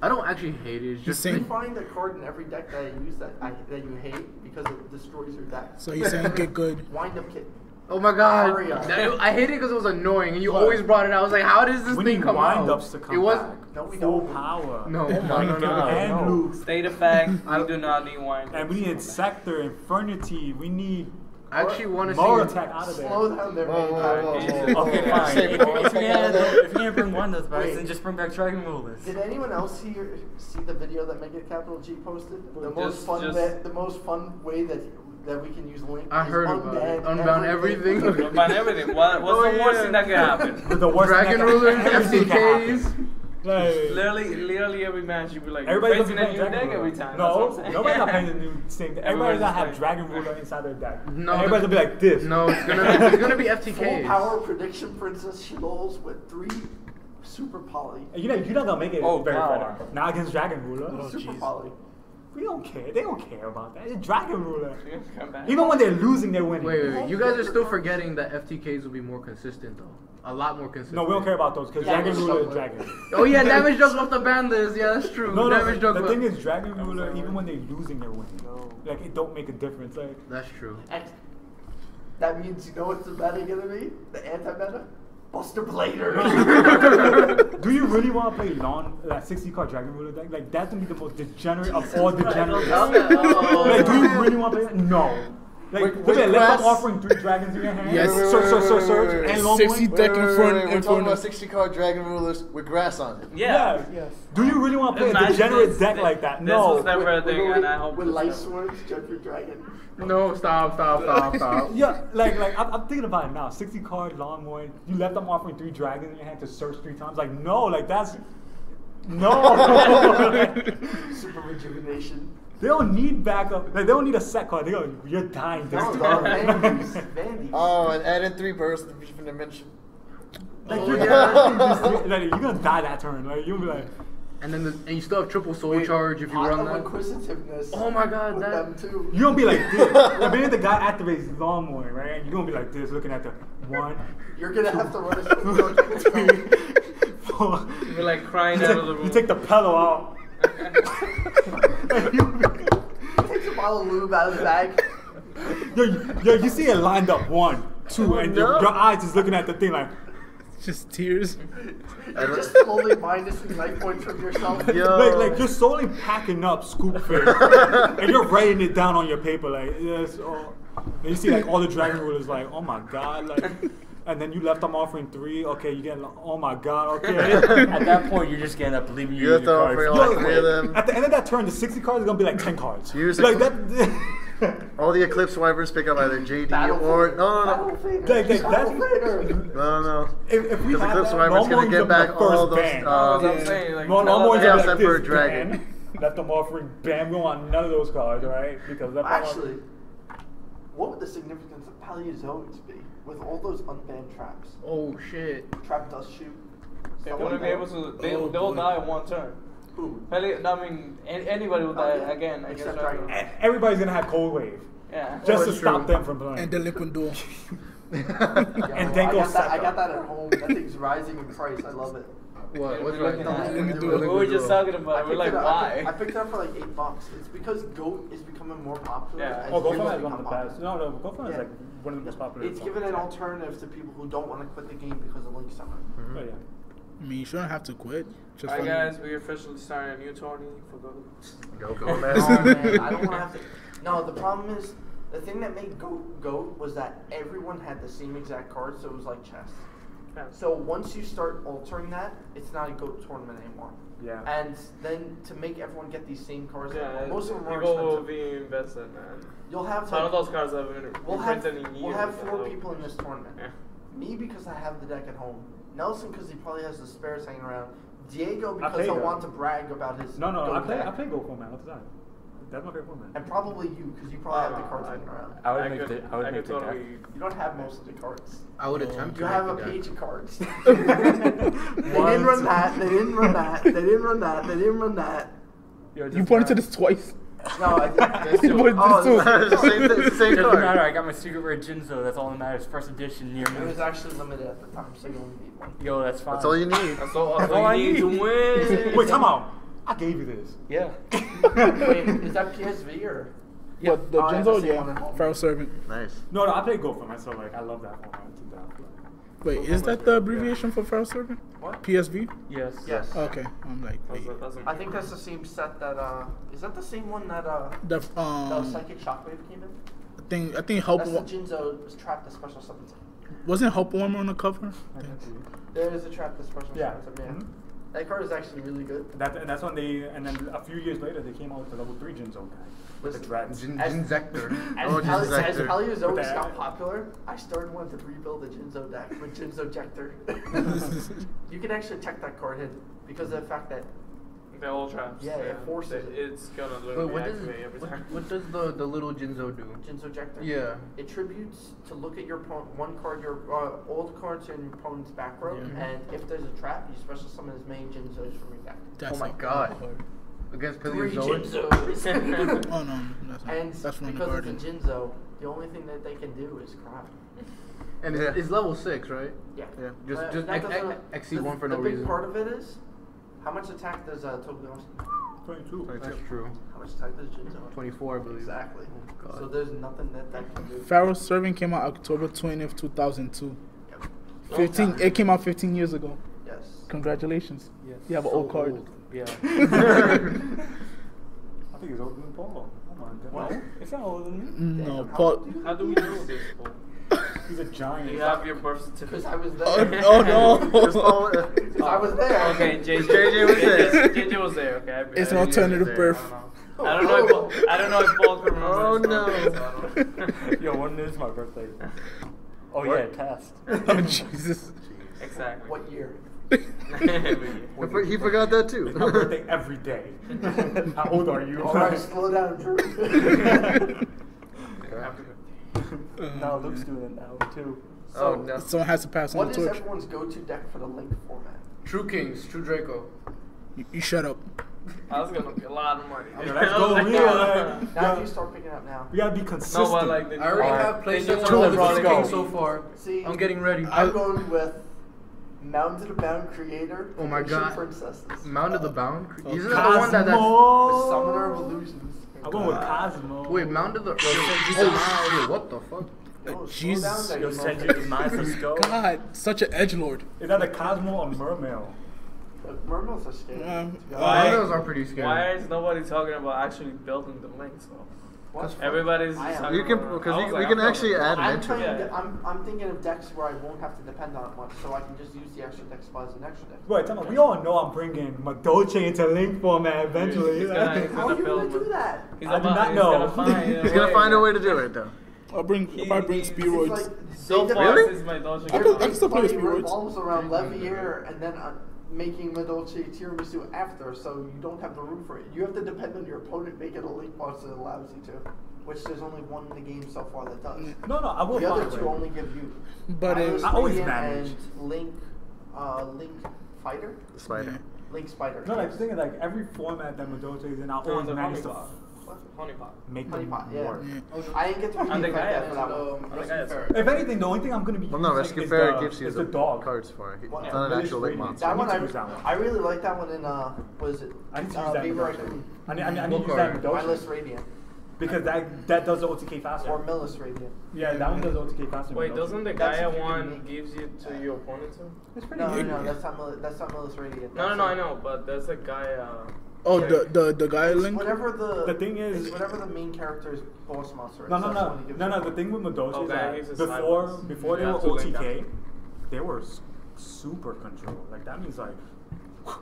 Speaker 3: I don't actually hate it. It's just
Speaker 1: saying-
Speaker 7: You find a card in every deck that I use that I that you hate because it destroys your deck.
Speaker 1: So he's saying get good. [LAUGHS]
Speaker 7: Wind up kit.
Speaker 3: oh my god,
Speaker 7: Aria.
Speaker 3: That- I hate it because it was annoying, and you
Speaker 2: What?
Speaker 3: always brought it out. I was like, how does this
Speaker 2: we
Speaker 3: thing
Speaker 2: need
Speaker 3: come out?
Speaker 2: wind-ups to come
Speaker 3: it was
Speaker 2: back.
Speaker 7: No, we
Speaker 2: Full
Speaker 7: don't.
Speaker 2: power.
Speaker 3: no.
Speaker 6: Oh my
Speaker 3: no, no, no.
Speaker 6: God.
Speaker 2: And
Speaker 6: no.
Speaker 4: State of fact, I do not need wine.
Speaker 2: And we need Inzektor, Infernity. We need
Speaker 3: I actually want to
Speaker 2: More
Speaker 3: see.
Speaker 2: attack out of there.
Speaker 7: Slow down there,
Speaker 5: Whoa,
Speaker 7: man.
Speaker 5: whoa, whoa,
Speaker 4: Jesus.
Speaker 5: whoa.
Speaker 2: Okay, fine.
Speaker 6: If, you can't, [LAUGHS] if you can't bring one of
Speaker 7: those
Speaker 6: those then just bring back Dragon Rulers.
Speaker 7: Did anyone else here see the video that Mega Capital G posted? The most fun,
Speaker 4: just-
Speaker 7: way, the most fun way that that we can use Link.
Speaker 3: I
Speaker 7: is
Speaker 3: heard about it.
Speaker 7: unban
Speaker 3: Unbound everything.
Speaker 4: About everything. What, what's
Speaker 3: Oh,
Speaker 4: the worst
Speaker 3: yeah.
Speaker 4: thing that could happen? [LAUGHS]
Speaker 2: The worst
Speaker 3: Dragon
Speaker 2: thing that-
Speaker 3: rulers,
Speaker 2: everything can
Speaker 3: FCKs.
Speaker 2: Happen. Like
Speaker 4: Literally, literally every match you'd be like,
Speaker 2: Everybody's
Speaker 4: facing
Speaker 2: looking
Speaker 4: a
Speaker 2: at
Speaker 4: new
Speaker 2: Dragon
Speaker 4: deck
Speaker 2: Ruler.
Speaker 4: every time.
Speaker 2: No,
Speaker 4: That's what I'm saying.
Speaker 2: nobody's not playing the new [LAUGHS] thing. Everybody's
Speaker 4: Everybody's
Speaker 2: not have. Dragon Ruler inside their deck.
Speaker 3: No,
Speaker 2: and everybody's gonna be like this.
Speaker 3: No, it's gonna it's gonna be [LAUGHS]
Speaker 7: Full
Speaker 3: FTK.
Speaker 7: power prediction princess she rolls with three super poly.
Speaker 2: You know, you're not gonna make it
Speaker 6: Oh,
Speaker 2: very
Speaker 6: God.
Speaker 2: far. Not against Dragon Ruler.
Speaker 1: Oh,
Speaker 7: super
Speaker 1: jeez.
Speaker 7: poly.
Speaker 2: We don't care. They don't care about that. It's Dragon Ruler. Even when they're losing, they're winning.
Speaker 3: Wait, wait, wait. You guys are still [LAUGHS] forgetting that FTKs will be more consistent though. A lot more consistent.
Speaker 2: No, we don't care about those because
Speaker 7: Yeah,
Speaker 2: Dragon
Speaker 7: it's
Speaker 2: Ruler is Dragon.
Speaker 3: Oh yeah, [LAUGHS] damage jugs off the ban list. Yeah, that's true.
Speaker 2: No, no.
Speaker 3: damage
Speaker 2: The
Speaker 3: jug.
Speaker 2: thing is, Dragon Ruler, even
Speaker 4: what?
Speaker 2: when they're losing, they're winning.
Speaker 4: No.
Speaker 2: Like it don't make a difference. Like
Speaker 3: that's true.
Speaker 7: X. That means you know what's the meta gonna be? The anti-meta? Buster Blader. [LAUGHS]
Speaker 2: Do you really want to play long that 60 card Dragon Ruler deck? Like that's gonna be the most degenerate of all degenerates.
Speaker 3: Oh.
Speaker 2: like, do you really want to play that? No. Like,
Speaker 5: Wait,
Speaker 2: look
Speaker 5: wait,
Speaker 2: at left
Speaker 5: Grass-
Speaker 2: offering three dragons in your hand.
Speaker 1: Yes.
Speaker 2: Search, search, search, search, and long
Speaker 1: 60
Speaker 2: point.
Speaker 1: deck in front-
Speaker 5: We're talking
Speaker 1: front
Speaker 5: about 60 card Dragon Rulers with grass on it.
Speaker 4: Yeah.
Speaker 7: yes.
Speaker 2: Do you really want to play a degenerate
Speaker 4: this-
Speaker 2: deck
Speaker 4: this-
Speaker 2: like that?
Speaker 4: this
Speaker 2: No.
Speaker 4: was never a thing, and I hope
Speaker 7: With
Speaker 4: this
Speaker 7: light
Speaker 4: never-
Speaker 7: swords, Jeffrey Dragon.
Speaker 3: No, stop, stop, stop, [LAUGHS] stop.
Speaker 2: Yeah, like like I'm, I'm thinking about it now. 60 card long one. You left them offering three dragons in your hand to search three times. Like no, like that's no. [LAUGHS]
Speaker 7: Super rejuvenation.
Speaker 2: they don't need backup. Like they don't need a set card. They go, you're dying this
Speaker 7: No, no,
Speaker 2: turn.
Speaker 7: Vandy's. Vandy's.
Speaker 5: Oh, and add in three bursts of different dimension.
Speaker 2: Like
Speaker 3: Oh,
Speaker 2: you're,
Speaker 3: yeah.
Speaker 2: like, you're gonna die that turn. Like you'll be like,
Speaker 3: And then the, and you still have triple soul charge if you run that.
Speaker 7: inquisitiveness.
Speaker 3: Oh my God,
Speaker 7: With
Speaker 3: that-
Speaker 7: them too.
Speaker 2: you're gonna be like this. Like, [LAUGHS] maybe the guy activates lawnmower, right? You're gonna be like this, looking at the one,
Speaker 7: You're gonna have to run a [LAUGHS] super
Speaker 2: three, four.
Speaker 4: You're like crying
Speaker 2: You
Speaker 4: out
Speaker 2: take,
Speaker 4: of the room.
Speaker 2: you take the pillow out. [LAUGHS] And you'll be-
Speaker 7: Takes a bottle of lube out of the bag.
Speaker 2: Yo, yo, you see it lined up one, two, oh, and your, your eyes is looking at the thing like, [LAUGHS]
Speaker 1: Just tears.
Speaker 7: You're just [LAUGHS] slowly minusing life points from yourself. [LAUGHS]
Speaker 5: Yo.
Speaker 2: like, like you're slowly packing up scoop face, and you're writing it down on your paper like, yes. Oh. And you see like all the dragon rulers like, oh my god, like, and then you left them offering three. Okay, you get, like, oh my god, okay.
Speaker 6: At that point, you're just gonna end up leaving
Speaker 5: You
Speaker 6: you your
Speaker 5: to
Speaker 6: cards.
Speaker 5: offer all three of them.
Speaker 2: At the end of that turn, the 60 cards is gonna be like 10 cards.
Speaker 5: Use a
Speaker 2: like
Speaker 5: cl-
Speaker 2: that. [LAUGHS]
Speaker 5: All the Eclipse Wyverns pick up either JD or
Speaker 7: Fader.
Speaker 5: no, no,
Speaker 7: Battle
Speaker 5: no,
Speaker 7: Fader.
Speaker 2: Like, like,
Speaker 7: Battle
Speaker 2: that's-
Speaker 7: Fader.
Speaker 5: no, no.
Speaker 2: If, if we
Speaker 5: Because
Speaker 2: had
Speaker 5: Eclipse
Speaker 2: that,
Speaker 5: Wyvern's gonna
Speaker 2: Normal
Speaker 5: get
Speaker 2: One's
Speaker 5: back
Speaker 2: the
Speaker 5: all
Speaker 2: first
Speaker 5: those.
Speaker 2: ban.
Speaker 5: Uh,
Speaker 4: That's what I'm saying. Like,
Speaker 2: Well,
Speaker 4: tell
Speaker 2: normal
Speaker 4: them
Speaker 2: ones are
Speaker 5: Chaos
Speaker 2: like
Speaker 5: Emperor
Speaker 2: this,
Speaker 5: Dragon.
Speaker 2: ban. Left them offering bam. We don't want none of those cards, right? Because that
Speaker 7: Actually, what would the significance of Paleozoics be with all those unbanned traps?
Speaker 3: Oh shit.
Speaker 7: Trap dust shoot.
Speaker 4: They
Speaker 7: stuff
Speaker 4: wouldn't be
Speaker 7: like
Speaker 4: able
Speaker 7: that.
Speaker 4: to. They,
Speaker 1: Oh,
Speaker 4: they'll
Speaker 1: boy.
Speaker 4: die in one turn.
Speaker 7: Who?
Speaker 4: Pele, I mean, an- anybody will die
Speaker 7: Oh, yeah.
Speaker 4: again. I guess.
Speaker 7: Except
Speaker 4: Dragon.
Speaker 7: Dragon.
Speaker 2: E- everybody's gonna have cold wave
Speaker 4: Yeah.
Speaker 2: just to stop
Speaker 3: true.
Speaker 2: them from playing.
Speaker 1: And Delinquent Duo.
Speaker 7: Yo,
Speaker 2: And
Speaker 7: I
Speaker 2: Denko
Speaker 7: got that. I got that at home. That thing's rising in price. I love it.
Speaker 3: What? What's
Speaker 4: We're looking
Speaker 3: right
Speaker 4: at
Speaker 3: now?
Speaker 4: it. We were just talking about
Speaker 7: I.
Speaker 4: We're like,
Speaker 7: it up- I
Speaker 4: why?
Speaker 7: picked- I picked it up for like eight bucks. It's because Goat is becoming more popular.
Speaker 4: Yeah.
Speaker 2: Oh,
Speaker 7: Goats
Speaker 2: Goat format is one of the
Speaker 7: popular.
Speaker 2: best. No, no, Goat format
Speaker 7: is
Speaker 2: like one of the most popular.
Speaker 7: It's given an alternative to people who don't want to quit the game because of Link Summon.
Speaker 2: Oh, yeah.
Speaker 1: I mean, you shouldn't have to quit. Just
Speaker 4: Alright,
Speaker 1: for-
Speaker 4: guys, we officially starting a new tourney for Go.
Speaker 5: Go, [LAUGHS] go,
Speaker 7: Oh
Speaker 5: man.
Speaker 7: man, I don't want to have to. [LAUGHS] No, the problem is the thing that made Goat Goat was that everyone had the same exact card, so it was like chess.
Speaker 4: Yeah.
Speaker 7: So once you start altering that, it's not a Goat tournament anymore.
Speaker 2: Yeah.
Speaker 7: And then to make everyone get these same cards,
Speaker 4: Yeah,
Speaker 7: most of them are
Speaker 4: people will be invested, man.
Speaker 7: You'll have
Speaker 4: None of those cards have been
Speaker 7: we'll have
Speaker 4: in years.
Speaker 7: we'll have four people in this tournament.
Speaker 4: Yeah.
Speaker 7: Me because I have the deck at home. Nelson because he probably has the spares hanging around. Diego because he'll
Speaker 2: Go.
Speaker 7: want to brag about his
Speaker 2: No, no,
Speaker 7: Go
Speaker 2: I play.
Speaker 7: deck.
Speaker 2: I play Goat format all the time. That's my favorite format.
Speaker 7: And probably you because you probably have the
Speaker 4: Uh,
Speaker 7: cards hanging around.
Speaker 6: I would
Speaker 4: I
Speaker 6: make
Speaker 4: could,
Speaker 6: the. I would
Speaker 4: I
Speaker 6: make
Speaker 4: could
Speaker 6: the
Speaker 4: totally.
Speaker 6: deck.
Speaker 7: You don't have most of the cards.
Speaker 3: I would attempt to.
Speaker 7: You have a page of cards. [LAUGHS] they didn't run that. They didn't run that. They didn't run that. They didn't run that. [LAUGHS]
Speaker 1: You
Speaker 6: doesn't
Speaker 1: pointed to this twice.
Speaker 7: No, I did.
Speaker 1: You pointed to
Speaker 7: Oh,
Speaker 1: this
Speaker 5: It's the same, it's the same
Speaker 6: It doesn't
Speaker 5: card.
Speaker 6: matter. I got my secret rare Jinzo. That's all that matters. First edition near me.
Speaker 7: It was actually limited at the time, so you only need one.
Speaker 6: Yo, that's fine.
Speaker 5: That's all you need.
Speaker 4: That's all,
Speaker 6: That's
Speaker 4: that's all
Speaker 6: all I
Speaker 4: you need to [LAUGHS] win.
Speaker 2: Wait, time out. I gave you this.
Speaker 6: Yeah. [LAUGHS]
Speaker 7: Wait, is that PSV or?
Speaker 1: What, the
Speaker 7: Oh, I the
Speaker 1: Jinzo?
Speaker 7: same
Speaker 1: Yeah.
Speaker 7: home.
Speaker 1: Pharaoh Servant.
Speaker 5: Nice.
Speaker 2: No, no, I play Goat format, so like I love that format. It's a.
Speaker 1: Wait, is that the abbreviation for Pharaoh Servant?
Speaker 7: What?
Speaker 1: PSV?
Speaker 6: Yes.
Speaker 7: Yes.
Speaker 1: Okay, I'm like,
Speaker 4: That's a- that's a-
Speaker 7: I think that's the same set that. uh Is that the same one that uh
Speaker 1: The,
Speaker 7: that
Speaker 1: um,
Speaker 7: Psychic Shockwave came in?
Speaker 1: I think, I think Help,
Speaker 7: That's the Jinzo was trapped the special summons.
Speaker 1: wasn't Helpoemer on the cover?
Speaker 7: There is a trap the special
Speaker 2: Yeah.
Speaker 7: summons. Yeah.
Speaker 2: Mhm.
Speaker 7: That card is actually really good.
Speaker 2: That, and that's when they, and then a few years later, they came out with the level 3 Jinzo guy. With the
Speaker 7: Listen,
Speaker 2: dreads.
Speaker 3: Jin,
Speaker 7: As-
Speaker 3: Jinzector. [LAUGHS]
Speaker 7: As,
Speaker 5: Oh,
Speaker 7: Pal- as
Speaker 5: Jinzector.
Speaker 7: Paleozoics got popular, I started wanting to rebuild the Jinzo deck with Jinzo Jector. [LAUGHS] [LAUGHS] you can actually check that card hit because of the fact that
Speaker 4: They're all traps.
Speaker 7: Yeah, it forces it.
Speaker 4: It's gonna
Speaker 3: Wait,
Speaker 4: literally
Speaker 3: what does
Speaker 4: activate every
Speaker 3: what,
Speaker 4: time.
Speaker 3: what does the, the little Jinzo do?
Speaker 7: Jinzo Jector.
Speaker 3: Yeah.
Speaker 7: It tributes to look at your opponent, one card, your uh, all cards in your opponent's back row,
Speaker 1: Yeah.
Speaker 7: and if there's a trap, you special summon as many Jinzos from your deck.
Speaker 1: That's
Speaker 3: oh my
Speaker 1: a-
Speaker 3: god. Against
Speaker 7: Three
Speaker 3: Paleozoic?
Speaker 7: Jinzos. [LAUGHS]
Speaker 1: Oh no, that's [LAUGHS] not.
Speaker 7: and
Speaker 1: that's from the
Speaker 7: because it's a Jinzo, the only thing that they can do is crap.
Speaker 3: And it's,
Speaker 5: Yeah.
Speaker 3: it's level 6, right?
Speaker 7: Yeah.
Speaker 5: Yeah.
Speaker 3: Just,
Speaker 7: Uh,
Speaker 3: just
Speaker 7: that
Speaker 3: X,
Speaker 7: doesn't-
Speaker 3: X, exceed
Speaker 7: the,
Speaker 3: 1 for
Speaker 7: the
Speaker 3: no
Speaker 7: big
Speaker 3: reason.
Speaker 7: part of it is how much attack does uh, Togekiss?
Speaker 2: 22.
Speaker 3: That's true.
Speaker 7: How much attack does Jinzo?
Speaker 3: 24, I believe.
Speaker 7: Exactly.
Speaker 3: Oh, God.
Speaker 7: so there's nothing that that can do.
Speaker 1: Pharaoh's Servant came out October 20th, 2002.
Speaker 7: Yep.
Speaker 1: 15. It came out 15 years ago.
Speaker 7: Yes.
Speaker 1: Congratulations.
Speaker 6: Yes.
Speaker 1: You have an old card.
Speaker 3: old.
Speaker 6: Yeah. [LAUGHS]
Speaker 2: I think he's older than Paul. Oh my god.
Speaker 7: What?
Speaker 2: It's not older than me.
Speaker 1: No,
Speaker 7: Damn,
Speaker 1: Paul.
Speaker 7: old are you?
Speaker 4: How do we know this? Paul?
Speaker 2: He's a giant.
Speaker 4: You have your birth certificate.
Speaker 7: Because I was there.
Speaker 1: Oh, oh
Speaker 5: Just
Speaker 1: no.
Speaker 5: all- uh,
Speaker 7: 'Cause I was there.
Speaker 4: Okay, JJ,
Speaker 5: JJ was there. [LAUGHS]
Speaker 4: JJ was there. Okay, I,
Speaker 1: It's
Speaker 4: I,
Speaker 1: an
Speaker 4: I
Speaker 1: alternative
Speaker 4: don't
Speaker 1: birth.
Speaker 4: know. I don't know. If, Paul- I don't know if Paul can remember.
Speaker 5: Oh,
Speaker 4: his
Speaker 5: no.
Speaker 4: birthday, so I don't-
Speaker 6: Yo, when is my birthday? [LAUGHS] Oh
Speaker 5: What?
Speaker 6: yeah, test. [LAUGHS]
Speaker 1: Oh Jesus.
Speaker 4: exactly.
Speaker 7: What year?
Speaker 5: He for- He forgot that too.
Speaker 2: My birthday every day. How old are you?
Speaker 7: All right, slow down, Drew.
Speaker 4: Happy birthday.
Speaker 6: now oh, Luke's doing it now too.
Speaker 5: oh
Speaker 7: So,
Speaker 5: no.
Speaker 1: Someone has to pass on
Speaker 7: What
Speaker 1: the
Speaker 7: is
Speaker 1: torch.
Speaker 7: everyone's go-to deck for the Link format?
Speaker 3: True Kings, True Draco.
Speaker 1: You, you shut up.
Speaker 4: That's gonna be a lot of money.
Speaker 2: Yeah, let's go [LAUGHS] real. Like,
Speaker 7: Now
Speaker 2: yeah,
Speaker 7: you start picking up now.
Speaker 2: we gotta be consistent.
Speaker 4: No, but like
Speaker 3: I already
Speaker 6: Alright.
Speaker 3: have
Speaker 4: They
Speaker 3: playsets
Speaker 4: just
Speaker 3: on the
Speaker 6: let's
Speaker 3: True
Speaker 6: go.
Speaker 3: So far.
Speaker 7: See,
Speaker 3: I'm getting ready.
Speaker 7: I'm going with Mountain to the Bound Creator.
Speaker 3: Oh my God.
Speaker 7: Princesses.
Speaker 3: Mound of the Bound?
Speaker 1: Oh,
Speaker 3: Isn't that the one that that's...
Speaker 7: The Summoner of Illusions.
Speaker 2: I went with Cosmo.
Speaker 3: Wait, Mound of the...
Speaker 6: Senju
Speaker 3: Oh, shit, what the fuck?
Speaker 1: Jesus.
Speaker 6: Yo,
Speaker 7: you
Speaker 6: send you
Speaker 7: motherfucker.
Speaker 6: the [LAUGHS]
Speaker 1: God, such an edge lord.
Speaker 2: Is that a Cosmo or Mermail?
Speaker 7: But Mermaids are scary.
Speaker 1: Um,
Speaker 7: to
Speaker 1: Why?
Speaker 7: honest.
Speaker 3: Those are pretty scary.
Speaker 4: Why is nobody talking about actually building the links though?
Speaker 7: What?
Speaker 4: Everybody's
Speaker 7: I
Speaker 5: You can because
Speaker 4: I
Speaker 5: we,
Speaker 4: was
Speaker 5: we
Speaker 4: like,
Speaker 5: can
Speaker 4: I'm
Speaker 5: actually add an
Speaker 7: I'm,
Speaker 5: entry.
Speaker 7: trying
Speaker 4: Yeah.
Speaker 7: to, I'm, I'm thinking of decks where I won't have to depend on it much, so I can just use the extra deck spot as an extra deck.
Speaker 2: Wait, tell me, we all know I'm bringing Madolche into Link format eventually.
Speaker 4: He's gonna- he's
Speaker 7: How are you
Speaker 4: build
Speaker 7: gonna do that?
Speaker 4: He's
Speaker 2: I do
Speaker 4: about-
Speaker 2: not
Speaker 4: he's
Speaker 2: know.
Speaker 4: gonna find [LAUGHS]
Speaker 5: He's gonna find a way to do it though.
Speaker 1: I'll bring. I'll probably bring
Speaker 4: He-
Speaker 1: Speedroids.
Speaker 7: It's like,
Speaker 4: So
Speaker 7: they
Speaker 4: far,
Speaker 7: develop-
Speaker 4: this is my Dolce
Speaker 1: I can- I
Speaker 7: Your
Speaker 1: can
Speaker 4: Gabbana.
Speaker 1: still play
Speaker 7: play
Speaker 1: Speedroids.
Speaker 7: revolves around Levier and then uh, making Madolche Tiramisu after, so you don't have the room for it. You have to depend on your opponent making a link monster that allows you to, which there's only one in the game so far that does.
Speaker 2: No, no, I will
Speaker 7: The other two only give you.
Speaker 1: But
Speaker 2: I always
Speaker 7: Radiant
Speaker 2: manage.
Speaker 7: And Link, uh, Link Fighter,
Speaker 5: The spider.
Speaker 7: Link Spider.
Speaker 2: No, like, the thing is, like, every format that Madolche is in, I
Speaker 4: No,
Speaker 2: always manage to
Speaker 4: Honeybot. Honeybot.
Speaker 2: make
Speaker 7: Honey
Speaker 2: them
Speaker 7: pot, yeah.
Speaker 2: work.
Speaker 1: Yeah.
Speaker 7: I didn't get to
Speaker 4: And the
Speaker 7: review
Speaker 4: guy
Speaker 7: that for that one.
Speaker 4: um, the
Speaker 2: If anything, the only thing I'm gonna be
Speaker 5: Well, no, Rescue
Speaker 2: is
Speaker 5: Fairy gives you the,
Speaker 2: the dog.
Speaker 5: cards for it. It's
Speaker 7: What?
Speaker 5: not an actual link monster.
Speaker 7: That
Speaker 2: I
Speaker 7: one I,
Speaker 2: that one.
Speaker 7: I really like that one in uh what is it?
Speaker 2: I need to
Speaker 7: uh,
Speaker 2: use that in
Speaker 7: Viva
Speaker 2: I need, I need, I need
Speaker 3: What
Speaker 2: to use that in
Speaker 3: card?
Speaker 7: Mindless
Speaker 2: Madolche.
Speaker 7: Radiant.
Speaker 2: Because that, that does the OTK faster.
Speaker 7: Or Missus Radiant.
Speaker 2: Yeah, that one does OTK faster.
Speaker 4: Wait,
Speaker 2: than
Speaker 4: doesn't the
Speaker 2: Madolche.
Speaker 7: That's
Speaker 4: Gaia
Speaker 7: if
Speaker 4: one gives you to your opponent too?
Speaker 2: It's pretty
Speaker 7: No, no,
Speaker 2: good.
Speaker 7: no, that's not Missus, that's not Missus Radiant.
Speaker 4: No, no, no,
Speaker 7: a-
Speaker 4: I know, but there's a Gaia.
Speaker 1: Oh, the the the guy
Speaker 7: It's
Speaker 1: link.
Speaker 7: whatever the
Speaker 2: The thing is-
Speaker 7: it's whatever the main character's boss monster is.
Speaker 2: No, no, no,
Speaker 7: what he gives
Speaker 2: no, no. The thing with Madolche
Speaker 4: Okay,
Speaker 2: is that before
Speaker 4: silence.
Speaker 2: before they
Speaker 4: You
Speaker 2: were
Speaker 4: have to link
Speaker 2: OTK, they were super control. Like that means like. [LAUGHS]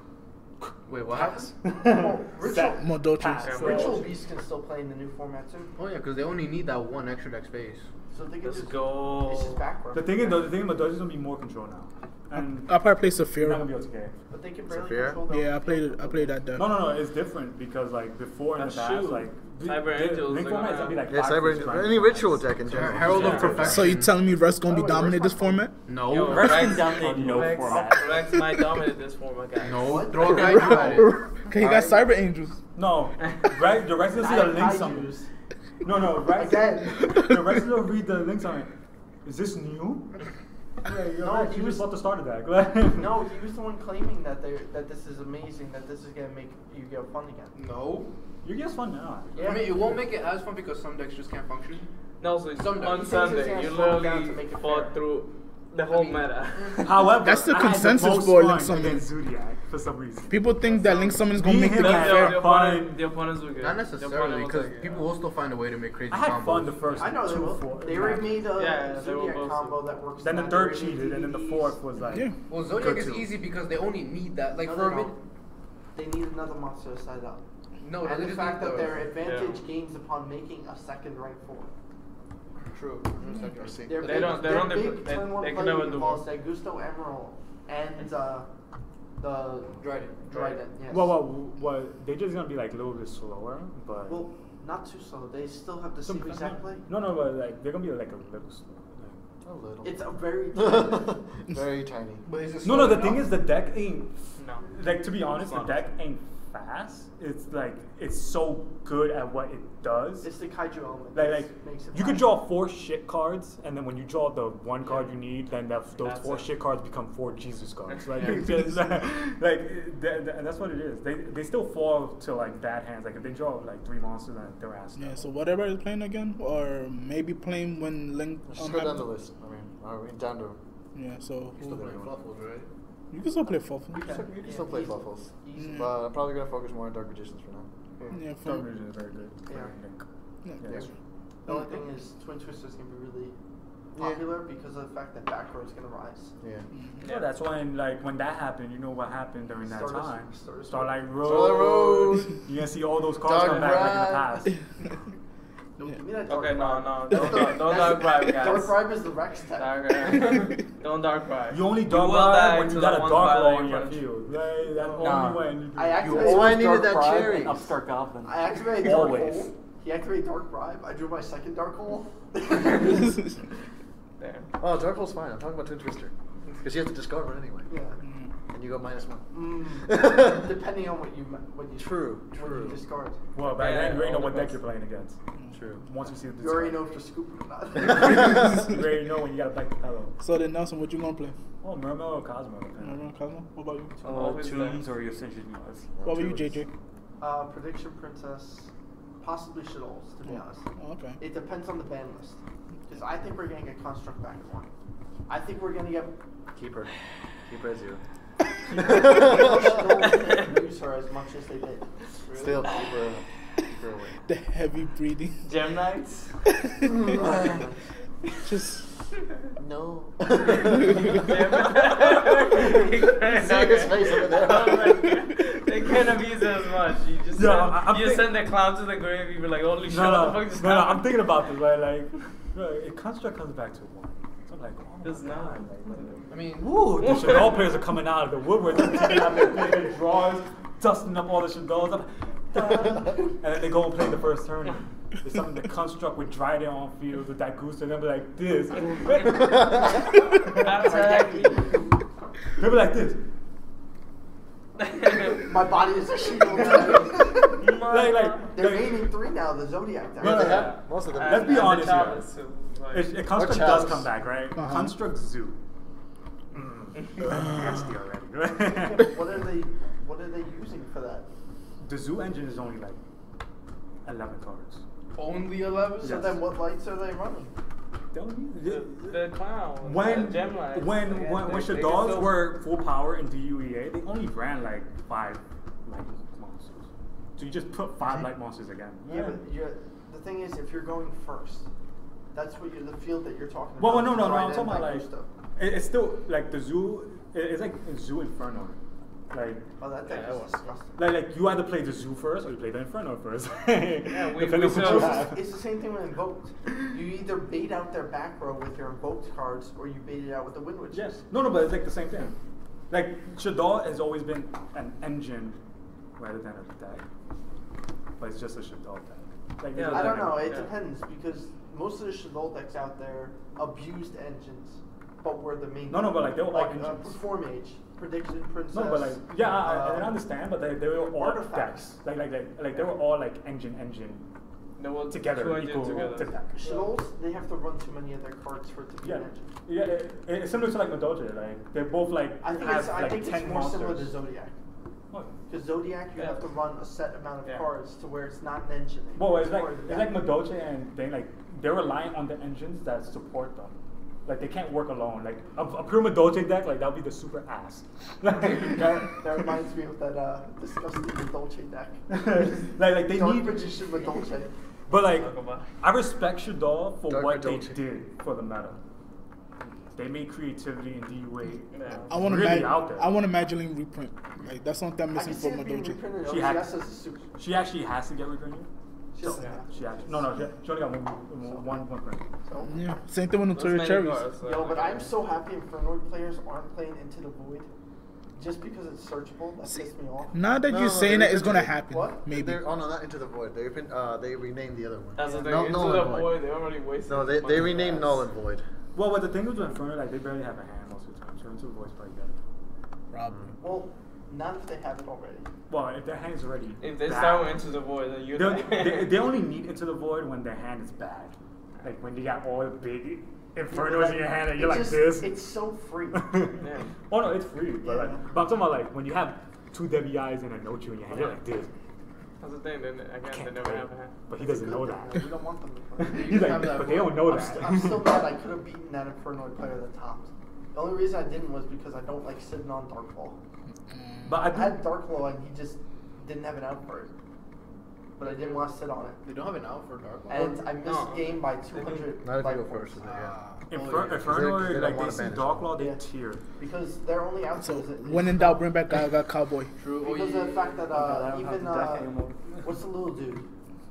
Speaker 3: Wait, what happens?
Speaker 7: Oh, [LAUGHS] [LAUGHS] Ritual,
Speaker 2: Set.
Speaker 1: Madolche.
Speaker 2: Pass.
Speaker 7: Ritual Beast can still play in the new format too.
Speaker 3: Oh yeah, because they only need that one extra deck space.
Speaker 7: So they can
Speaker 4: Let's
Speaker 7: just
Speaker 4: go.
Speaker 7: It's just back row.
Speaker 2: The thing is, though, the thing with Madolche is gonna be more control now, and
Speaker 1: I'll probably play
Speaker 2: it's not gonna be
Speaker 1: Saffira.
Speaker 2: OTK.
Speaker 7: But they can barely
Speaker 5: Sophia?
Speaker 7: control their
Speaker 1: Yeah, I played it. I played that deck.
Speaker 2: No, no, no. It's different because like before in the past,
Speaker 4: true.
Speaker 2: like
Speaker 4: Cyber Angels,
Speaker 2: Link format is gonna be like
Speaker 5: Yeah, cyber
Speaker 2: six rounds.
Speaker 5: any ritual deck in general.
Speaker 3: Herald of Perfection.
Speaker 1: So you telling me Rest gonna be
Speaker 7: oh, By
Speaker 1: dominant
Speaker 7: where's
Speaker 1: this format?
Speaker 3: No.
Speaker 4: Yo,
Speaker 6: Rex
Speaker 4: Rex,
Speaker 6: can dominate no format.
Speaker 4: Rex might dominate this format, guys.
Speaker 3: No.
Speaker 7: What?
Speaker 3: Throw a [LAUGHS] Kaiju at it. [LAUGHS]
Speaker 1: Okay, you got Cyber Angels.
Speaker 2: No, right? The Rex doesn't see the
Speaker 7: Nine
Speaker 2: links on it.
Speaker 7: Kaijus.
Speaker 2: No, no, Rex.
Speaker 7: Again.
Speaker 2: the Rex will read the links on it. Is this new? Yeah, you're
Speaker 7: No,
Speaker 2: right.
Speaker 7: he
Speaker 2: You
Speaker 7: was-
Speaker 2: just bought the starter deck.
Speaker 7: No, he was the one claiming that they that this is amazing, that this is gonna make you get fun again.
Speaker 3: No.
Speaker 2: You get fun now.
Speaker 7: Yeah.
Speaker 3: I mean, it won't make it as fun because some decks just can't function.
Speaker 4: No, so
Speaker 3: Some
Speaker 4: on. Sunday, you
Speaker 7: slow it down to
Speaker 4: literally
Speaker 7: make it
Speaker 4: fought through the whole
Speaker 3: I mean-
Speaker 4: meta. [LAUGHS]
Speaker 2: However,
Speaker 1: That's the
Speaker 2: I
Speaker 1: consensus
Speaker 2: most
Speaker 1: for Link Summon.
Speaker 2: Zoodiac for some reason.
Speaker 1: People think that Link Summon is gonna make the game
Speaker 2: him
Speaker 4: the,
Speaker 2: had
Speaker 1: fair.
Speaker 4: the, opponent, the opponents were good.
Speaker 3: Not necessarily, because
Speaker 4: like,
Speaker 3: people will still find a way to make crazy combos.
Speaker 2: I had
Speaker 3: combos.
Speaker 2: fun the first
Speaker 7: I know they
Speaker 2: two,
Speaker 7: will.
Speaker 2: four.
Speaker 7: They already made a
Speaker 4: Yeah, they were
Speaker 7: Zoodiac
Speaker 4: both-
Speaker 7: combo that works.
Speaker 2: Then the third cheated, and then the fourth was like.
Speaker 1: Yeah.
Speaker 3: Well,
Speaker 2: Zoodiac
Speaker 3: is easy because they only need that. Like for
Speaker 7: they
Speaker 3: a minute.
Speaker 7: They need another monster to side up.
Speaker 3: No,
Speaker 7: and the fact that their advantage gains upon making a second rank four.
Speaker 5: True. Second or second.
Speaker 7: Their
Speaker 4: They
Speaker 7: big,
Speaker 4: don't- they
Speaker 7: their
Speaker 4: don't-
Speaker 7: big
Speaker 4: they-
Speaker 7: turn one
Speaker 4: they can
Speaker 7: play
Speaker 4: never do
Speaker 7: involves
Speaker 4: more.
Speaker 7: Daigusto Emeral and uh, the
Speaker 3: Drident.
Speaker 7: Drident. Yes.
Speaker 2: Well, well, well, they're just gonna be like a little bit slower, but.
Speaker 7: Well, not too slow. They still have the
Speaker 2: some-
Speaker 7: same exact play.
Speaker 2: No, no, but like they're gonna be like a little slow.
Speaker 5: A little.
Speaker 7: It's a very [LAUGHS]
Speaker 5: very tiny.
Speaker 3: But is it
Speaker 2: No, no.
Speaker 3: slow
Speaker 2: The thing is, the deck ain't.
Speaker 4: No.
Speaker 2: Like to be honest, the deck ain't fast. It's like it's so good at what it does.
Speaker 7: It's the kaiju element.
Speaker 2: Like, like
Speaker 7: makes it
Speaker 2: you could draw four shit cards, and then when you draw the one card you need, then that, those
Speaker 4: That's
Speaker 2: four
Speaker 4: it.
Speaker 2: shit cards become four Jesus cards. [LAUGHS] Like, it's [LAUGHS] just, like, th- th- and that's what it is. They they still fall to like bad hands. Like if they draw like three monsters, then they're ass.
Speaker 1: Yeah, so whatever is playing again, or maybe playing when Link.
Speaker 5: Let's
Speaker 1: um,
Speaker 5: go down the list. I mean, I mean down to.
Speaker 1: Yeah, so
Speaker 3: Still playing Fluffals, right?
Speaker 1: you can still play Fluffal.
Speaker 5: You can still, you can still play Fluffals.
Speaker 7: Easy.
Speaker 1: Mm.
Speaker 5: But I'm probably gonna focus more on Dark Magicians for now.
Speaker 1: Yeah,
Speaker 2: Dark
Speaker 1: from,
Speaker 2: Vision is very good.
Speaker 7: Yeah.
Speaker 1: yeah,
Speaker 2: Yeah.
Speaker 1: that's-
Speaker 7: The only thing is, Twin Twister's gonna be really
Speaker 5: Yeah.
Speaker 7: popular because of the fact that back row is gonna rise.
Speaker 5: Yeah.
Speaker 2: Yeah, that's when like when that happened, you know what happened during that
Speaker 7: Stardust-
Speaker 2: time.
Speaker 7: Stardust
Speaker 2: Starlight
Speaker 7: Road.
Speaker 2: Road.
Speaker 5: Starlight Road.
Speaker 2: You're gonna see all those cars
Speaker 5: Dark
Speaker 2: come back like in the past. [LAUGHS]
Speaker 7: Don't give me that dark
Speaker 4: Okay, no,
Speaker 7: bribe.
Speaker 4: no, [LAUGHS] don't
Speaker 7: the-
Speaker 4: dark- don't
Speaker 7: that's
Speaker 4: dark
Speaker 7: the-
Speaker 4: bribe, guys.
Speaker 7: Dark bribe is the Rex tech.
Speaker 4: Dark, [LAUGHS] don't dark bribe.
Speaker 2: You only
Speaker 4: You
Speaker 2: dark
Speaker 4: will
Speaker 2: ride
Speaker 4: die
Speaker 2: when you got a dark
Speaker 4: violet
Speaker 2: law in
Speaker 4: in
Speaker 2: your
Speaker 4: front of you.
Speaker 2: field. Right? That's
Speaker 6: Nah.
Speaker 2: only when you do
Speaker 7: I
Speaker 2: that.
Speaker 7: activated
Speaker 5: Oh, I
Speaker 7: Dark
Speaker 5: needed that
Speaker 7: Bribe.
Speaker 5: cherry.
Speaker 6: Upstart [LAUGHS] Goblin.
Speaker 7: I activated Dark
Speaker 2: Always.
Speaker 7: Hole. He activated Dark Bribe. I drew my second Dark Hole.
Speaker 4: There.
Speaker 5: Oh, Dark Hole's fine. I'm talking about Twin Twister. Because you have to discard one anyway.
Speaker 7: yeah.
Speaker 5: And you go minus one.
Speaker 7: Mm, [LAUGHS] depending on what you what you
Speaker 5: True,
Speaker 7: what
Speaker 5: true.
Speaker 7: you discard.
Speaker 2: Well, back
Speaker 4: Yeah,
Speaker 2: then you already know what deck you're playing against.
Speaker 5: True.
Speaker 2: Once you see the
Speaker 7: You already know
Speaker 2: discard.
Speaker 7: if you're scooping or not. [LAUGHS] [LAUGHS]
Speaker 2: you already know when you gotta bite the pillow.
Speaker 1: So then, Nelson, what you gonna play?
Speaker 2: Oh, Mermaid or Cosmo. depending.
Speaker 1: Cosmo? What about you?
Speaker 6: Uh,
Speaker 4: Always
Speaker 6: Tombs or your Ascension Mars.
Speaker 1: What about you, JJ?
Speaker 7: Uh, Prediction Princess, possibly Shadows, to be
Speaker 1: Yeah.
Speaker 7: honest.
Speaker 1: Oh, okay.
Speaker 7: It depends on the ban list. Because I think we're going to get Construct back one. I think we're going to get.
Speaker 5: Keep her. Keep her at zero.
Speaker 7: don't use her as much as they did.
Speaker 5: Still, keep her, keep her away.
Speaker 1: The heavy breathing.
Speaker 4: Gem Knights. [LAUGHS]
Speaker 1: Just
Speaker 5: No. [LAUGHS]
Speaker 4: See
Speaker 5: his face over there.
Speaker 4: They can't abuse it as much. You just
Speaker 2: Yeah,
Speaker 4: send,
Speaker 2: I- I'm
Speaker 4: you
Speaker 2: think-
Speaker 4: send the clown to the grave. You be like, holy shit,
Speaker 2: No, no,
Speaker 4: fuck just
Speaker 2: no, no, I'm thinking about this, right? Like, [LAUGHS] right, it construct comes back to one. So I'm like, oh
Speaker 4: Does
Speaker 2: my
Speaker 4: not.
Speaker 2: God, like,
Speaker 3: I mean,
Speaker 2: Ooh, the Shaddoll players are coming out of the woodwork. They're taking out their big drawers, dusting up all the Shaddolls. I'm [LAUGHS] and then they go and play the first turn. There's something that construct with Drident on field with that goose, and they'll be like this. [LAUGHS]
Speaker 4: Exactly.
Speaker 2: they'll be like this. [LAUGHS]
Speaker 7: My body is a shield.
Speaker 2: Like, like,
Speaker 7: They're
Speaker 2: like,
Speaker 7: gaining three now, the Zoodiac deck.
Speaker 5: No, they have. Most of them.
Speaker 4: And-
Speaker 2: Let's be
Speaker 4: and
Speaker 2: honest here.
Speaker 4: Too. Like,
Speaker 2: if, if construct does come back, right?
Speaker 1: Uh-huh.
Speaker 2: Construct zoo. Nasty already.
Speaker 7: but [LAUGHS] [LAUGHS] what are they? What are they using for that?
Speaker 2: the zoo engine is only like 11 cards.
Speaker 3: only 11?
Speaker 7: So
Speaker 2: Yes.
Speaker 7: then, what lights are they running?
Speaker 2: Don't
Speaker 4: the, the clown.
Speaker 2: when
Speaker 4: the gem lights,
Speaker 2: when
Speaker 4: yeah,
Speaker 2: when,
Speaker 4: they-
Speaker 2: when
Speaker 4: they can
Speaker 2: Shaddolls
Speaker 4: still-
Speaker 2: were full power in DUEA, they only ran like five light monsters. So you just put five light monsters again.
Speaker 7: Yeah, but you're, the thing is, if you're going first, that's what you're the field that you're talking
Speaker 2: Well,
Speaker 7: about.
Speaker 2: well, no, no, no. I'm talking about like
Speaker 7: Gusto.
Speaker 2: It, it's still like the zoo. It, it's like a Zoo Inferno. Like,
Speaker 7: Oh, that deck
Speaker 4: Yeah,
Speaker 7: is
Speaker 4: that was-
Speaker 7: disgusting.
Speaker 2: like, like you either play the zoo first or you play the Inferno first. [LAUGHS]
Speaker 4: Yeah, we-
Speaker 2: Depending
Speaker 4: we
Speaker 2: on what
Speaker 4: still-
Speaker 2: you
Speaker 7: It's, the- it's the same thing with invoked. You either bait out their back row with your invoked cards, or you bait it out with the wind witches.
Speaker 2: Yes. No, no, but it's like the same thing. Like Shaddoll has always been an engine rather than a deck, but it's just a Shaddoll deck. Like,
Speaker 4: Yeah,
Speaker 7: I don't know. It
Speaker 4: Yeah.
Speaker 7: depends because most of the Shaddoll decks out there abused engines, but were the main.
Speaker 2: No, no, but, like, they were all
Speaker 7: like, uh,
Speaker 2: engines.
Speaker 7: Performage, Prediction Princess.
Speaker 2: No, but like, yeah, I, I, I
Speaker 7: uh,
Speaker 2: understand, but they, they were all
Speaker 7: Artifacts.
Speaker 2: decks. Like, like, like, like, they were all like engine, engine
Speaker 4: They will
Speaker 2: together,
Speaker 4: two engines
Speaker 2: equal
Speaker 4: together.
Speaker 2: to deck.
Speaker 7: Shaddolls, they have to run too many of their cards for it to be
Speaker 2: Yeah,
Speaker 7: an engine.
Speaker 2: yeah. It, it's similar to like Madoja. Like, they're both like
Speaker 7: I think
Speaker 2: have
Speaker 7: it's I
Speaker 2: like
Speaker 7: think
Speaker 2: ten
Speaker 7: it's more
Speaker 2: monsters.
Speaker 7: similar to
Speaker 2: Zoodiac.
Speaker 7: Because Zoodiac, you
Speaker 4: Yeah.
Speaker 7: have to run a set amount of
Speaker 4: Yeah.
Speaker 7: cards to where it's not an engine.
Speaker 2: Well, it's
Speaker 7: It's
Speaker 2: like
Speaker 7: more
Speaker 2: it's like Madoja and they like they're relying on the engines that support them. Like they can't work alone. Like a, a Prima Dolce deck, like that would be the super ass. [LAUGHS]
Speaker 7: That, that reminds me of that uh, disgusting Dolce deck. [LAUGHS]
Speaker 2: like like they
Speaker 7: Dark
Speaker 2: need.
Speaker 7: Magician with Dolce.
Speaker 2: But like, I respect Shaddoll for
Speaker 5: Dark
Speaker 2: what they did for the meta. They made creativity and D Wade
Speaker 1: I want to
Speaker 2: really
Speaker 1: mag-
Speaker 2: out there.
Speaker 1: I want a Magileine reprint. Like that's something I'm missing
Speaker 7: can see
Speaker 1: from
Speaker 7: it
Speaker 1: my
Speaker 7: being
Speaker 2: She had-
Speaker 7: OCS as a super.
Speaker 2: She actually has to get reprinted.
Speaker 7: She doesn't
Speaker 2: Yeah, she actually no no she, she only got one one one, one print.
Speaker 7: So.
Speaker 1: Yeah, same thing with
Speaker 4: Those
Speaker 1: Notorious Cherries.
Speaker 4: cards, uh,
Speaker 7: Yo, but I'm so happy Infernoid players aren't playing Into the Void. Just because it's searchable, that pissed me off.
Speaker 1: Now that
Speaker 5: No,
Speaker 1: you're
Speaker 5: no,
Speaker 1: saying that, it's gonna happen.
Speaker 7: What?
Speaker 1: Maybe.
Speaker 5: They're, oh no, not Into the Void. They repin- uh, they renamed the other one.
Speaker 4: That's the thing.
Speaker 5: No,
Speaker 4: Into
Speaker 5: Null
Speaker 4: the
Speaker 5: Void.
Speaker 4: void, they already wasted.
Speaker 5: No, they, they renamed. Null and Void.
Speaker 2: Well, but the thing is with Inferno, like they barely have a hand most of the time. So Into the Void's probably better.
Speaker 1: Probably.
Speaker 7: Well, not if they have it already.
Speaker 2: Well, if their hand is already
Speaker 4: If they
Speaker 2: bad,
Speaker 4: start into the void, then you're
Speaker 2: they, they, they [LAUGHS] only need Into the Void when their hand is bad. Like when you got all the big Infernos in your hand and you're like
Speaker 7: just-
Speaker 2: this.
Speaker 7: It's so free. [LAUGHS]
Speaker 4: Yeah.
Speaker 2: oh no, it's free. But,
Speaker 7: Yeah.
Speaker 2: like, but I'm talking about like when you have two Debbie eyes and a Nochu in your hand, you're like this.
Speaker 4: That's the thing. Then again, they never
Speaker 2: play.
Speaker 4: have a hand.
Speaker 2: But he doesn't know that.
Speaker 7: thing, though. We don't want them to play. [LAUGHS]
Speaker 2: He's like,
Speaker 3: have that
Speaker 2: but they don't know
Speaker 7: I'm,
Speaker 2: that.
Speaker 7: st- I'm still mad I could have beaten that Infernoid player at the top. The only reason I didn't was because I don't like sitting on Dark Law.
Speaker 2: But I
Speaker 7: I had Dark Law and he just didn't have an out for it. But I didn't want to sit on it.
Speaker 3: They don't have an out for Dark Law.
Speaker 7: And I missed
Speaker 4: No.
Speaker 7: game by 200
Speaker 5: Not if
Speaker 7: life
Speaker 5: you go first, is it? Yeah.
Speaker 2: Infer- Inferno,
Speaker 5: They- they
Speaker 2: like they
Speaker 5: wanna
Speaker 2: see
Speaker 5: banish
Speaker 2: Dark. Law, they
Speaker 7: Yeah.
Speaker 2: tear.
Speaker 7: Because their only out
Speaker 1: So
Speaker 7: is, is
Speaker 1: when in doubt, bring back Gaga Cowboy.
Speaker 3: True. Oh,
Speaker 7: because
Speaker 3: yeah,
Speaker 7: of the fact that uh,
Speaker 2: don't
Speaker 7: even uh, what's the little dude?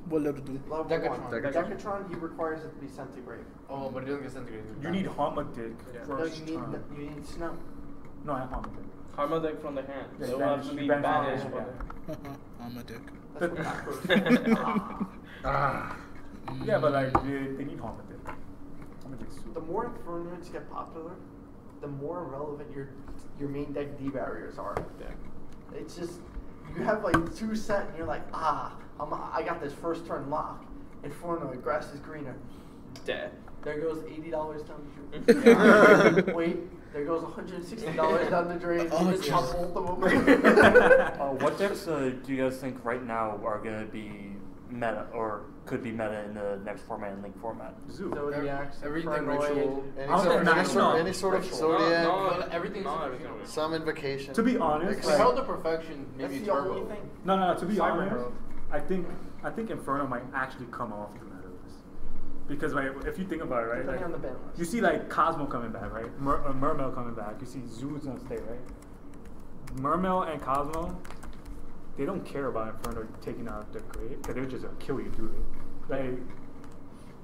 Speaker 1: What little do?
Speaker 7: Level
Speaker 3: Decatron.
Speaker 5: Decatron.
Speaker 7: Decatron. He requires it to be centigrade.
Speaker 3: Oh, but it doesn't get centigrade.
Speaker 2: You need Harmadic
Speaker 3: Yeah.
Speaker 7: No, you need you need snow.
Speaker 2: No, I have Harmadic.
Speaker 4: Karma deck from the hand.
Speaker 2: Yeah,
Speaker 4: they will have to be
Speaker 2: banish
Speaker 4: banished.
Speaker 2: from
Speaker 4: for
Speaker 2: the [LAUGHS]
Speaker 1: I'm a dick. [LAUGHS]
Speaker 7: That's what backwards. [LAUGHS]
Speaker 5: Ah.
Speaker 2: Yeah, but like they, they need Harmadic. Harmadic's
Speaker 7: the more Infernoids get popular, the more irrelevant your your main deck D barriers are.
Speaker 4: Yeah.
Speaker 7: It's just you have like two set and you're like, ah, I'm, I got this first turn lock. Infernoid, grass is greener.
Speaker 4: Dead.
Speaker 7: There goes eighty dollars down the drain. [LAUGHS] Wait, there goes one hundred and sixty dollars down the drain.
Speaker 1: Oh,
Speaker 7: You just chop
Speaker 1: Jesus.
Speaker 7: both of them.
Speaker 6: Uh, what decks uh, do you guys think right now are going to be meta or could be meta in the next format and link format?
Speaker 2: Zoo.
Speaker 7: Zoodiacs,
Speaker 3: Everything
Speaker 7: Infernoid.
Speaker 3: ritual.
Speaker 5: Any
Speaker 2: I don't
Speaker 5: sort, any,
Speaker 2: that's
Speaker 5: sort,
Speaker 2: not-
Speaker 5: any sort of
Speaker 7: Ritual.
Speaker 5: Zoodiac,
Speaker 4: No,
Speaker 3: But everything's
Speaker 4: no, everything.
Speaker 5: some invocation.
Speaker 2: To be honest,
Speaker 7: Like,
Speaker 3: Like, Held to Perfection,
Speaker 7: That's
Speaker 3: maybe
Speaker 7: the
Speaker 3: Turbo.
Speaker 7: only thing.
Speaker 2: no, no, no. To be
Speaker 7: Cyber
Speaker 2: honest,
Speaker 7: Herald.
Speaker 2: I think I think Inferno might actually come off the meta list because like if you think about it, right? Like,
Speaker 7: on the ban.
Speaker 2: You see like Cosmo coming back, right? Mer- uh, Mermail coming back. You see Zoo's gonna stay, right? Mermail and Cosmo, they don't care about Inferno taking out the grade because they're just gonna kill you through it. Like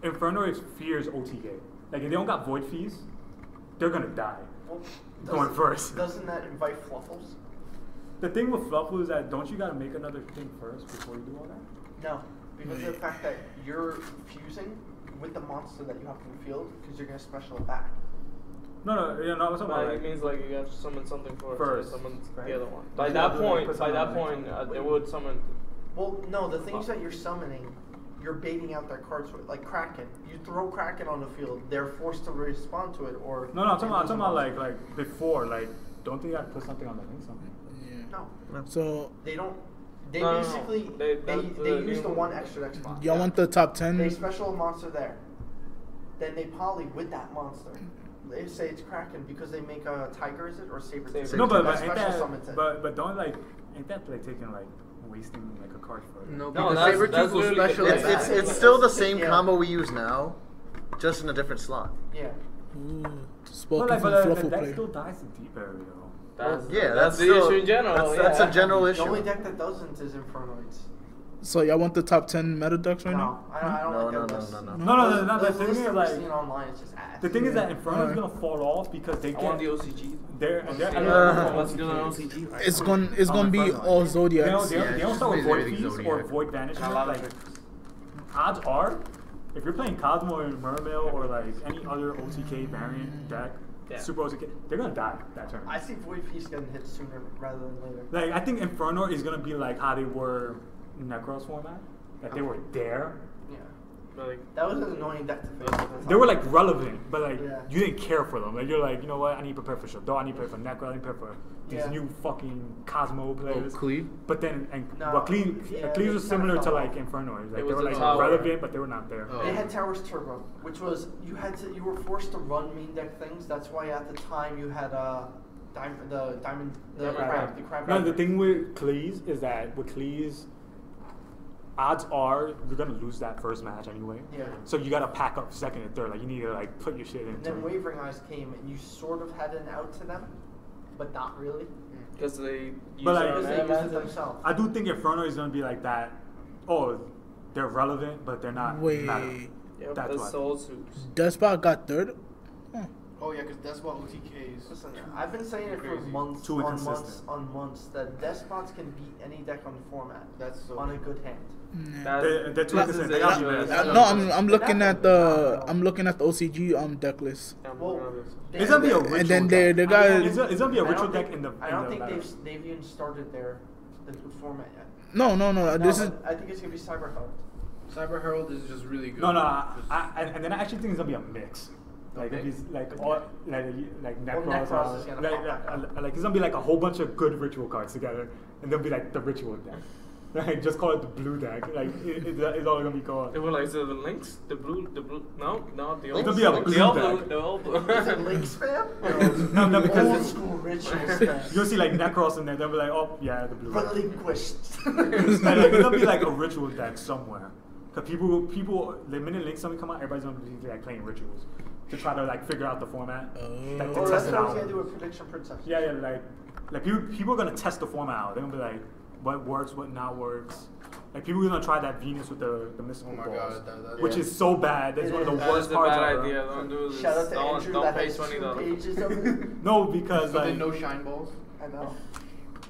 Speaker 2: Inferno is fears OTK. Like if they don't got Void Feast, they're gonna die.
Speaker 7: Well,
Speaker 2: Going first.
Speaker 7: Doesn't that invite Fluffals?
Speaker 2: The thing with Fluffals is that don't you gotta make another thing first before you do all that?
Speaker 7: No, because of the fact that you're fusing with the monster that you have in the field because you're gonna special it back.
Speaker 2: No, no, yeah, no. I was talking
Speaker 4: But
Speaker 2: about
Speaker 4: it
Speaker 2: like,
Speaker 4: means like you have to summon something first.
Speaker 2: First,
Speaker 4: So summon
Speaker 2: right.
Speaker 4: the other one. By
Speaker 2: gotta
Speaker 4: that point, by that point,
Speaker 2: next
Speaker 4: uh,
Speaker 2: one.
Speaker 4: they would summon.
Speaker 7: Well, no, the things that you're summoning, you're baiting out their cards with, like Kraken. You throw Kraken on the field, they're forced to respond to it, or
Speaker 2: no, no. I'm talking about, I'm talking about like like before. Like, don't they gotta put something on the link something?
Speaker 1: Yeah.
Speaker 7: no,
Speaker 1: So
Speaker 7: they don't. They
Speaker 4: No, no, no.
Speaker 7: basically
Speaker 4: They-
Speaker 7: they they, use the one extra deck spot.
Speaker 1: y'all want the top ten?
Speaker 7: They special a monster there. Then they poly with that monster. They say it's Kraken because they make a tiger, is it or saber?
Speaker 4: Saber.
Speaker 7: tooth.
Speaker 2: No, but, but ain't
Speaker 7: special summons
Speaker 2: that
Speaker 7: it.
Speaker 2: but but don't like ain't that like taking like wasting like a card for it?
Speaker 3: No,
Speaker 4: No,
Speaker 3: because
Speaker 4: that's-
Speaker 3: Saber
Speaker 4: that's
Speaker 3: Tooth will special
Speaker 5: It's, it's, it's still the same
Speaker 7: Yeah.
Speaker 5: combo we use now, just in a different slot.
Speaker 7: yeah.
Speaker 1: Ooh,
Speaker 2: But
Speaker 1: spoken
Speaker 2: like, but uh,
Speaker 1: Fluffal
Speaker 2: that still dies in deep area though.
Speaker 4: That's,
Speaker 5: yeah,
Speaker 4: that's,
Speaker 5: that's
Speaker 4: the
Speaker 5: still-
Speaker 4: issue in general.
Speaker 5: that's-
Speaker 4: yeah.
Speaker 5: that's a general issue.
Speaker 7: The only deck that doesn't is Infernoids.
Speaker 1: So y'all want the top ten meta decks right
Speaker 7: no,
Speaker 1: now?
Speaker 7: I, I don't
Speaker 5: No,
Speaker 7: like
Speaker 5: no,
Speaker 7: that
Speaker 5: no,
Speaker 7: list.
Speaker 5: no, no.
Speaker 2: No, no, no, no.
Speaker 7: The
Speaker 2: The thing is like
Speaker 7: we're online is just ass.
Speaker 2: the thing is that
Speaker 1: Yeah.
Speaker 2: Inferno's
Speaker 1: Alright.
Speaker 2: gonna fall off because they
Speaker 4: I want the OCG.
Speaker 2: they're they're
Speaker 5: Uh,
Speaker 4: Let's do OCG. right?
Speaker 1: It's gonna it's gonna be
Speaker 2: front line.
Speaker 1: all
Speaker 2: They don't,
Speaker 1: Zoodiacs.
Speaker 2: they don't, they don't start with void
Speaker 3: everything
Speaker 2: fees or void banishment.
Speaker 4: And a lot of
Speaker 2: Like odds are, if you're playing Cosmo or Mermail or like any other OTK variant deck,
Speaker 4: Yeah.
Speaker 2: Super OTK, they're gonna die that turn.
Speaker 7: I see Void Feast getting hit sooner rather than later.
Speaker 2: Like I think Inferno is gonna be like how they were in Necros format. That they were there.
Speaker 7: Yeah.
Speaker 4: But, like,
Speaker 7: That was an annoying deck to face. at the time.
Speaker 2: They were like relevant, but like
Speaker 7: Yeah.
Speaker 2: you didn't care for them. Like you're like, you know what? I need to prepare for Shadow. I need to prepare for Necro. I need to prepare for these
Speaker 7: Yeah.
Speaker 2: new fucking Cosmo players.
Speaker 3: Oh,
Speaker 2: players.
Speaker 3: Cleve.
Speaker 2: But then, and
Speaker 7: No,
Speaker 2: well, Cleve,
Speaker 7: yeah,
Speaker 2: Cleve was similar to like
Speaker 7: off.
Speaker 2: Inferno. Like they were like
Speaker 4: tower.
Speaker 2: relevant, but they were not there.
Speaker 3: Oh.
Speaker 7: They had Towers Turbo, which was you had to you were forced to run main deck things. That's why at the time you had uh, diamond the diamond the
Speaker 4: Diamond
Speaker 7: crab,
Speaker 4: crab.
Speaker 7: the crab.
Speaker 2: No, the thing with Cleese is that with Cleese, odds are you're gonna lose that first match anyway.
Speaker 7: Yeah.
Speaker 2: So you gotta pack up second and third. Like you need to like put your shit
Speaker 7: And
Speaker 2: into.
Speaker 7: then
Speaker 2: it.
Speaker 7: Wavering Eyes came, and you sort of had an out to them, but not really. Mm.
Speaker 4: Because they use
Speaker 2: But, like-
Speaker 4: their
Speaker 7: Because they used it themselves.
Speaker 2: I do think Inferno is gonna be like that. Oh, they're relevant, but they're not.
Speaker 1: Wait.
Speaker 2: meta.
Speaker 4: Yeah,
Speaker 2: That's
Speaker 4: the soul suits.
Speaker 1: Despot got third. Hmm.
Speaker 3: Oh yeah, because that's what OTKs.
Speaker 7: Listen, I've been saying it for months
Speaker 2: Too
Speaker 7: on months on months that despots can beat any deck on the format
Speaker 3: That's so.
Speaker 7: on a good hand.
Speaker 1: Nah.
Speaker 2: They're, they're too
Speaker 4: That's
Speaker 2: inconsistent.
Speaker 4: his
Speaker 2: They gotta be
Speaker 4: issue.
Speaker 2: better.
Speaker 1: No, I'm I'm looking at the I'm looking at the OCG um deck list.
Speaker 4: Yeah, I'm
Speaker 7: Well,
Speaker 4: looking at
Speaker 2: It's gonna be a
Speaker 7: they-
Speaker 2: ritual
Speaker 1: And then
Speaker 2: deck.
Speaker 1: they- the
Speaker 7: I
Speaker 1: guy-
Speaker 7: don't
Speaker 2: It's, a, it's gonna be a
Speaker 7: I don't
Speaker 2: ritual
Speaker 7: think-
Speaker 2: deck in the.
Speaker 7: I don't think they've they've even started their the format yet.
Speaker 1: No, no, no. This is
Speaker 7: I think it's gonna be Cyber Herald.
Speaker 3: Cyber Herald is just really good.
Speaker 2: No, no, I, I, and- and then I actually think it's gonna be a mix. Like
Speaker 3: Okay.
Speaker 2: if it's like all like like
Speaker 7: Well,
Speaker 2: Necros,
Speaker 7: Necros
Speaker 2: uh, like,
Speaker 7: pop
Speaker 2: like, like it's gonna be like a whole bunch of good ritual cards together, and they'll be like the ritual deck. [LAUGHS] Like just call it the blue deck. Like it, it, it's all gonna be called.
Speaker 4: They were like, so the links, the blue, the blue, no, no, the old
Speaker 2: It'll be a
Speaker 4: blue,
Speaker 2: blue
Speaker 4: the old
Speaker 2: deck.
Speaker 4: blue, the old blue.
Speaker 7: Is it Link spam? [LAUGHS]
Speaker 2: No, no, because
Speaker 7: old school ritual spam. [LAUGHS]
Speaker 2: You'll see like Necros in there. They'll be like, oh yeah, the blue.
Speaker 7: Relinquished.
Speaker 2: like, like, it's gonna be like a ritual deck somewhere. Cause people, people, the minute Link something come out, everybody's gonna be like playing rituals to try to like figure out the format. like, to
Speaker 7: oh,
Speaker 2: test
Speaker 7: that's
Speaker 2: it
Speaker 7: what I was
Speaker 2: out.
Speaker 7: gonna do with Prediction Princess.
Speaker 2: Yeah, yeah, like, like people, people are gonna test the format out. They're gonna be like, what works, what not works. Like people are gonna try that Venus with the the mystical
Speaker 3: Oh my
Speaker 2: balls,
Speaker 3: God, that- that-
Speaker 2: which
Speaker 7: Yeah.
Speaker 2: is so bad. That's
Speaker 7: It
Speaker 2: one of the
Speaker 7: is.
Speaker 4: That
Speaker 2: worst
Speaker 4: is a
Speaker 2: cards
Speaker 4: bad
Speaker 2: ever.
Speaker 4: idea. Don't do this.
Speaker 7: Shout out to
Speaker 4: don't,
Speaker 7: Andrew
Speaker 4: don't
Speaker 7: that
Speaker 4: pay
Speaker 7: has
Speaker 4: twenty
Speaker 7: two
Speaker 4: dollars.
Speaker 7: pages of. [LAUGHS]
Speaker 2: No, because
Speaker 3: But
Speaker 2: like
Speaker 3: then no shine balls.
Speaker 7: I know.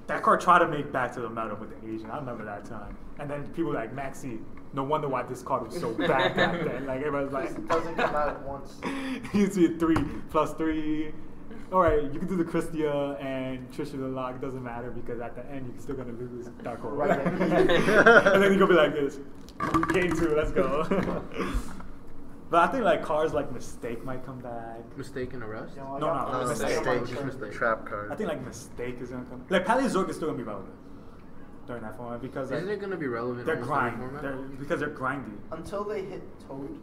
Speaker 2: that card tried to make back to the meta with the Asian. I remember that time. And then people were like Maxi. No wonder why this card was so [LAUGHS] bad back then. Like everybody's like,
Speaker 7: it doesn't come out at once. [LAUGHS]
Speaker 2: you see three plus three. All right, you can do the Christia and Trisha the lock. Doesn't matter because at the end you're still gonna lose Dark Horse.
Speaker 7: Right. [LAUGHS]
Speaker 2: and then you go be like this. Game two, let's go. [LAUGHS] but I think like cards like Mistake might come back.
Speaker 3: Mistake and arrest.
Speaker 7: You know, I
Speaker 2: No, no,
Speaker 7: one
Speaker 2: mistake.
Speaker 3: Just mistake.
Speaker 5: Trap card.
Speaker 2: I think like Mistake is gonna come. Like Paleozoic is still gonna be relevant during that format because
Speaker 3: Isn't it gonna be relevant?
Speaker 2: they're
Speaker 3: almost
Speaker 2: grind. They're, because they're grindy.
Speaker 7: Until they hit Toad,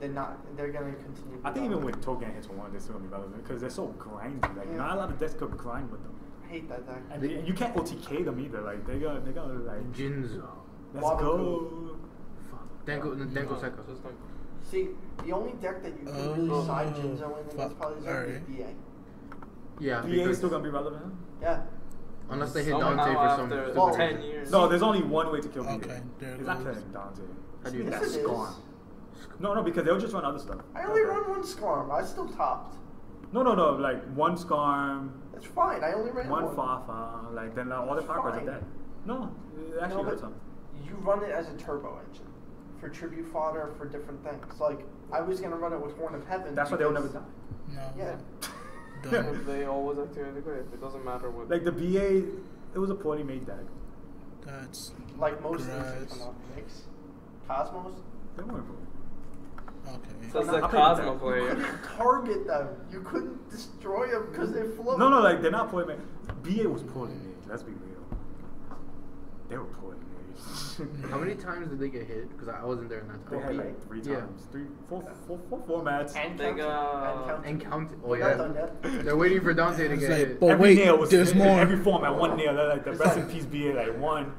Speaker 7: they're not. They're gonna continue.
Speaker 2: I think even
Speaker 7: relevant.
Speaker 2: when Togen hits one, they're still gonna be relevant because they're so grindy. Like
Speaker 7: Yeah.
Speaker 2: not a lot of decks could grind with them.
Speaker 7: I hate that deck.
Speaker 2: And they, you can't OTK them either. Like they got they got like
Speaker 3: Jinzo.
Speaker 2: let's
Speaker 7: Waboku.
Speaker 2: go.
Speaker 3: Fuck. Denko, Denko Sekka.
Speaker 4: Just like,
Speaker 7: See, the only deck that you can really
Speaker 1: Oh,
Speaker 7: side Jinzo in against
Speaker 1: fuck.
Speaker 7: probably is
Speaker 1: Alright.
Speaker 7: BA.
Speaker 3: Yeah,
Speaker 2: BA is
Speaker 3: because
Speaker 2: still gonna be relevant.
Speaker 7: Yeah.
Speaker 3: unless they hit
Speaker 4: somehow
Speaker 3: Dante for some.
Speaker 4: after
Speaker 7: Well,
Speaker 4: ten
Speaker 3: reason.
Speaker 4: years.
Speaker 2: No, there's only one way to kill BA.
Speaker 1: Okay, there
Speaker 2: It's not killing Dante.
Speaker 3: How do you-
Speaker 2: That's
Speaker 7: Yes, it
Speaker 2: Scarm.
Speaker 7: is.
Speaker 2: No, no, because they'll just run other stuff.
Speaker 7: I only run one Scarm. I still topped.
Speaker 2: No, no, no. Like one Scarm,
Speaker 7: That's fine. I only ran
Speaker 2: one
Speaker 7: one.
Speaker 2: Fafa. Like then uh, all the power cards are dead. No, it actually
Speaker 7: No,
Speaker 2: hurts
Speaker 7: but
Speaker 2: them.
Speaker 7: You run it as a turbo engine for tribute fodder for different things. Like I was gonna run it with Horn of Heaven.
Speaker 2: That's why they'll never die.
Speaker 1: No.
Speaker 7: Yeah. [LAUGHS]
Speaker 4: They always activate the grave. It doesn't matter what.
Speaker 2: Like the BA, it was a poorly made deck.
Speaker 1: That's
Speaker 7: Like most things
Speaker 1: Grass.
Speaker 7: that come out mix. Cosmos.
Speaker 2: They weren't poorly.
Speaker 1: Okay.
Speaker 4: Says
Speaker 2: I'm not- I'm
Speaker 4: Cosmo
Speaker 2: picking
Speaker 7: You couldn't target them. You couldn't destroy them because they float.
Speaker 2: No, no, like they're not poorly made. BA was poorly made. Let's be real. They were poorly made. [LAUGHS]
Speaker 3: How many times did they get hit? Because I wasn't there in that
Speaker 2: They
Speaker 3: time.
Speaker 2: had like three
Speaker 3: Yeah.
Speaker 2: times, three, four, four, four formats.
Speaker 7: And
Speaker 4: They
Speaker 7: counting.
Speaker 4: got-
Speaker 7: and
Speaker 3: count. Oh
Speaker 7: We're not done
Speaker 3: yeah. [LAUGHS] They're waiting for Dante to
Speaker 1: It's
Speaker 3: get
Speaker 1: like,
Speaker 3: hit.
Speaker 1: but-
Speaker 2: every
Speaker 1: wait,
Speaker 2: nail was
Speaker 1: there's
Speaker 2: in-
Speaker 1: more.
Speaker 2: Every format, one nail. They're like the rest
Speaker 7: like-
Speaker 2: in peace BA, like one,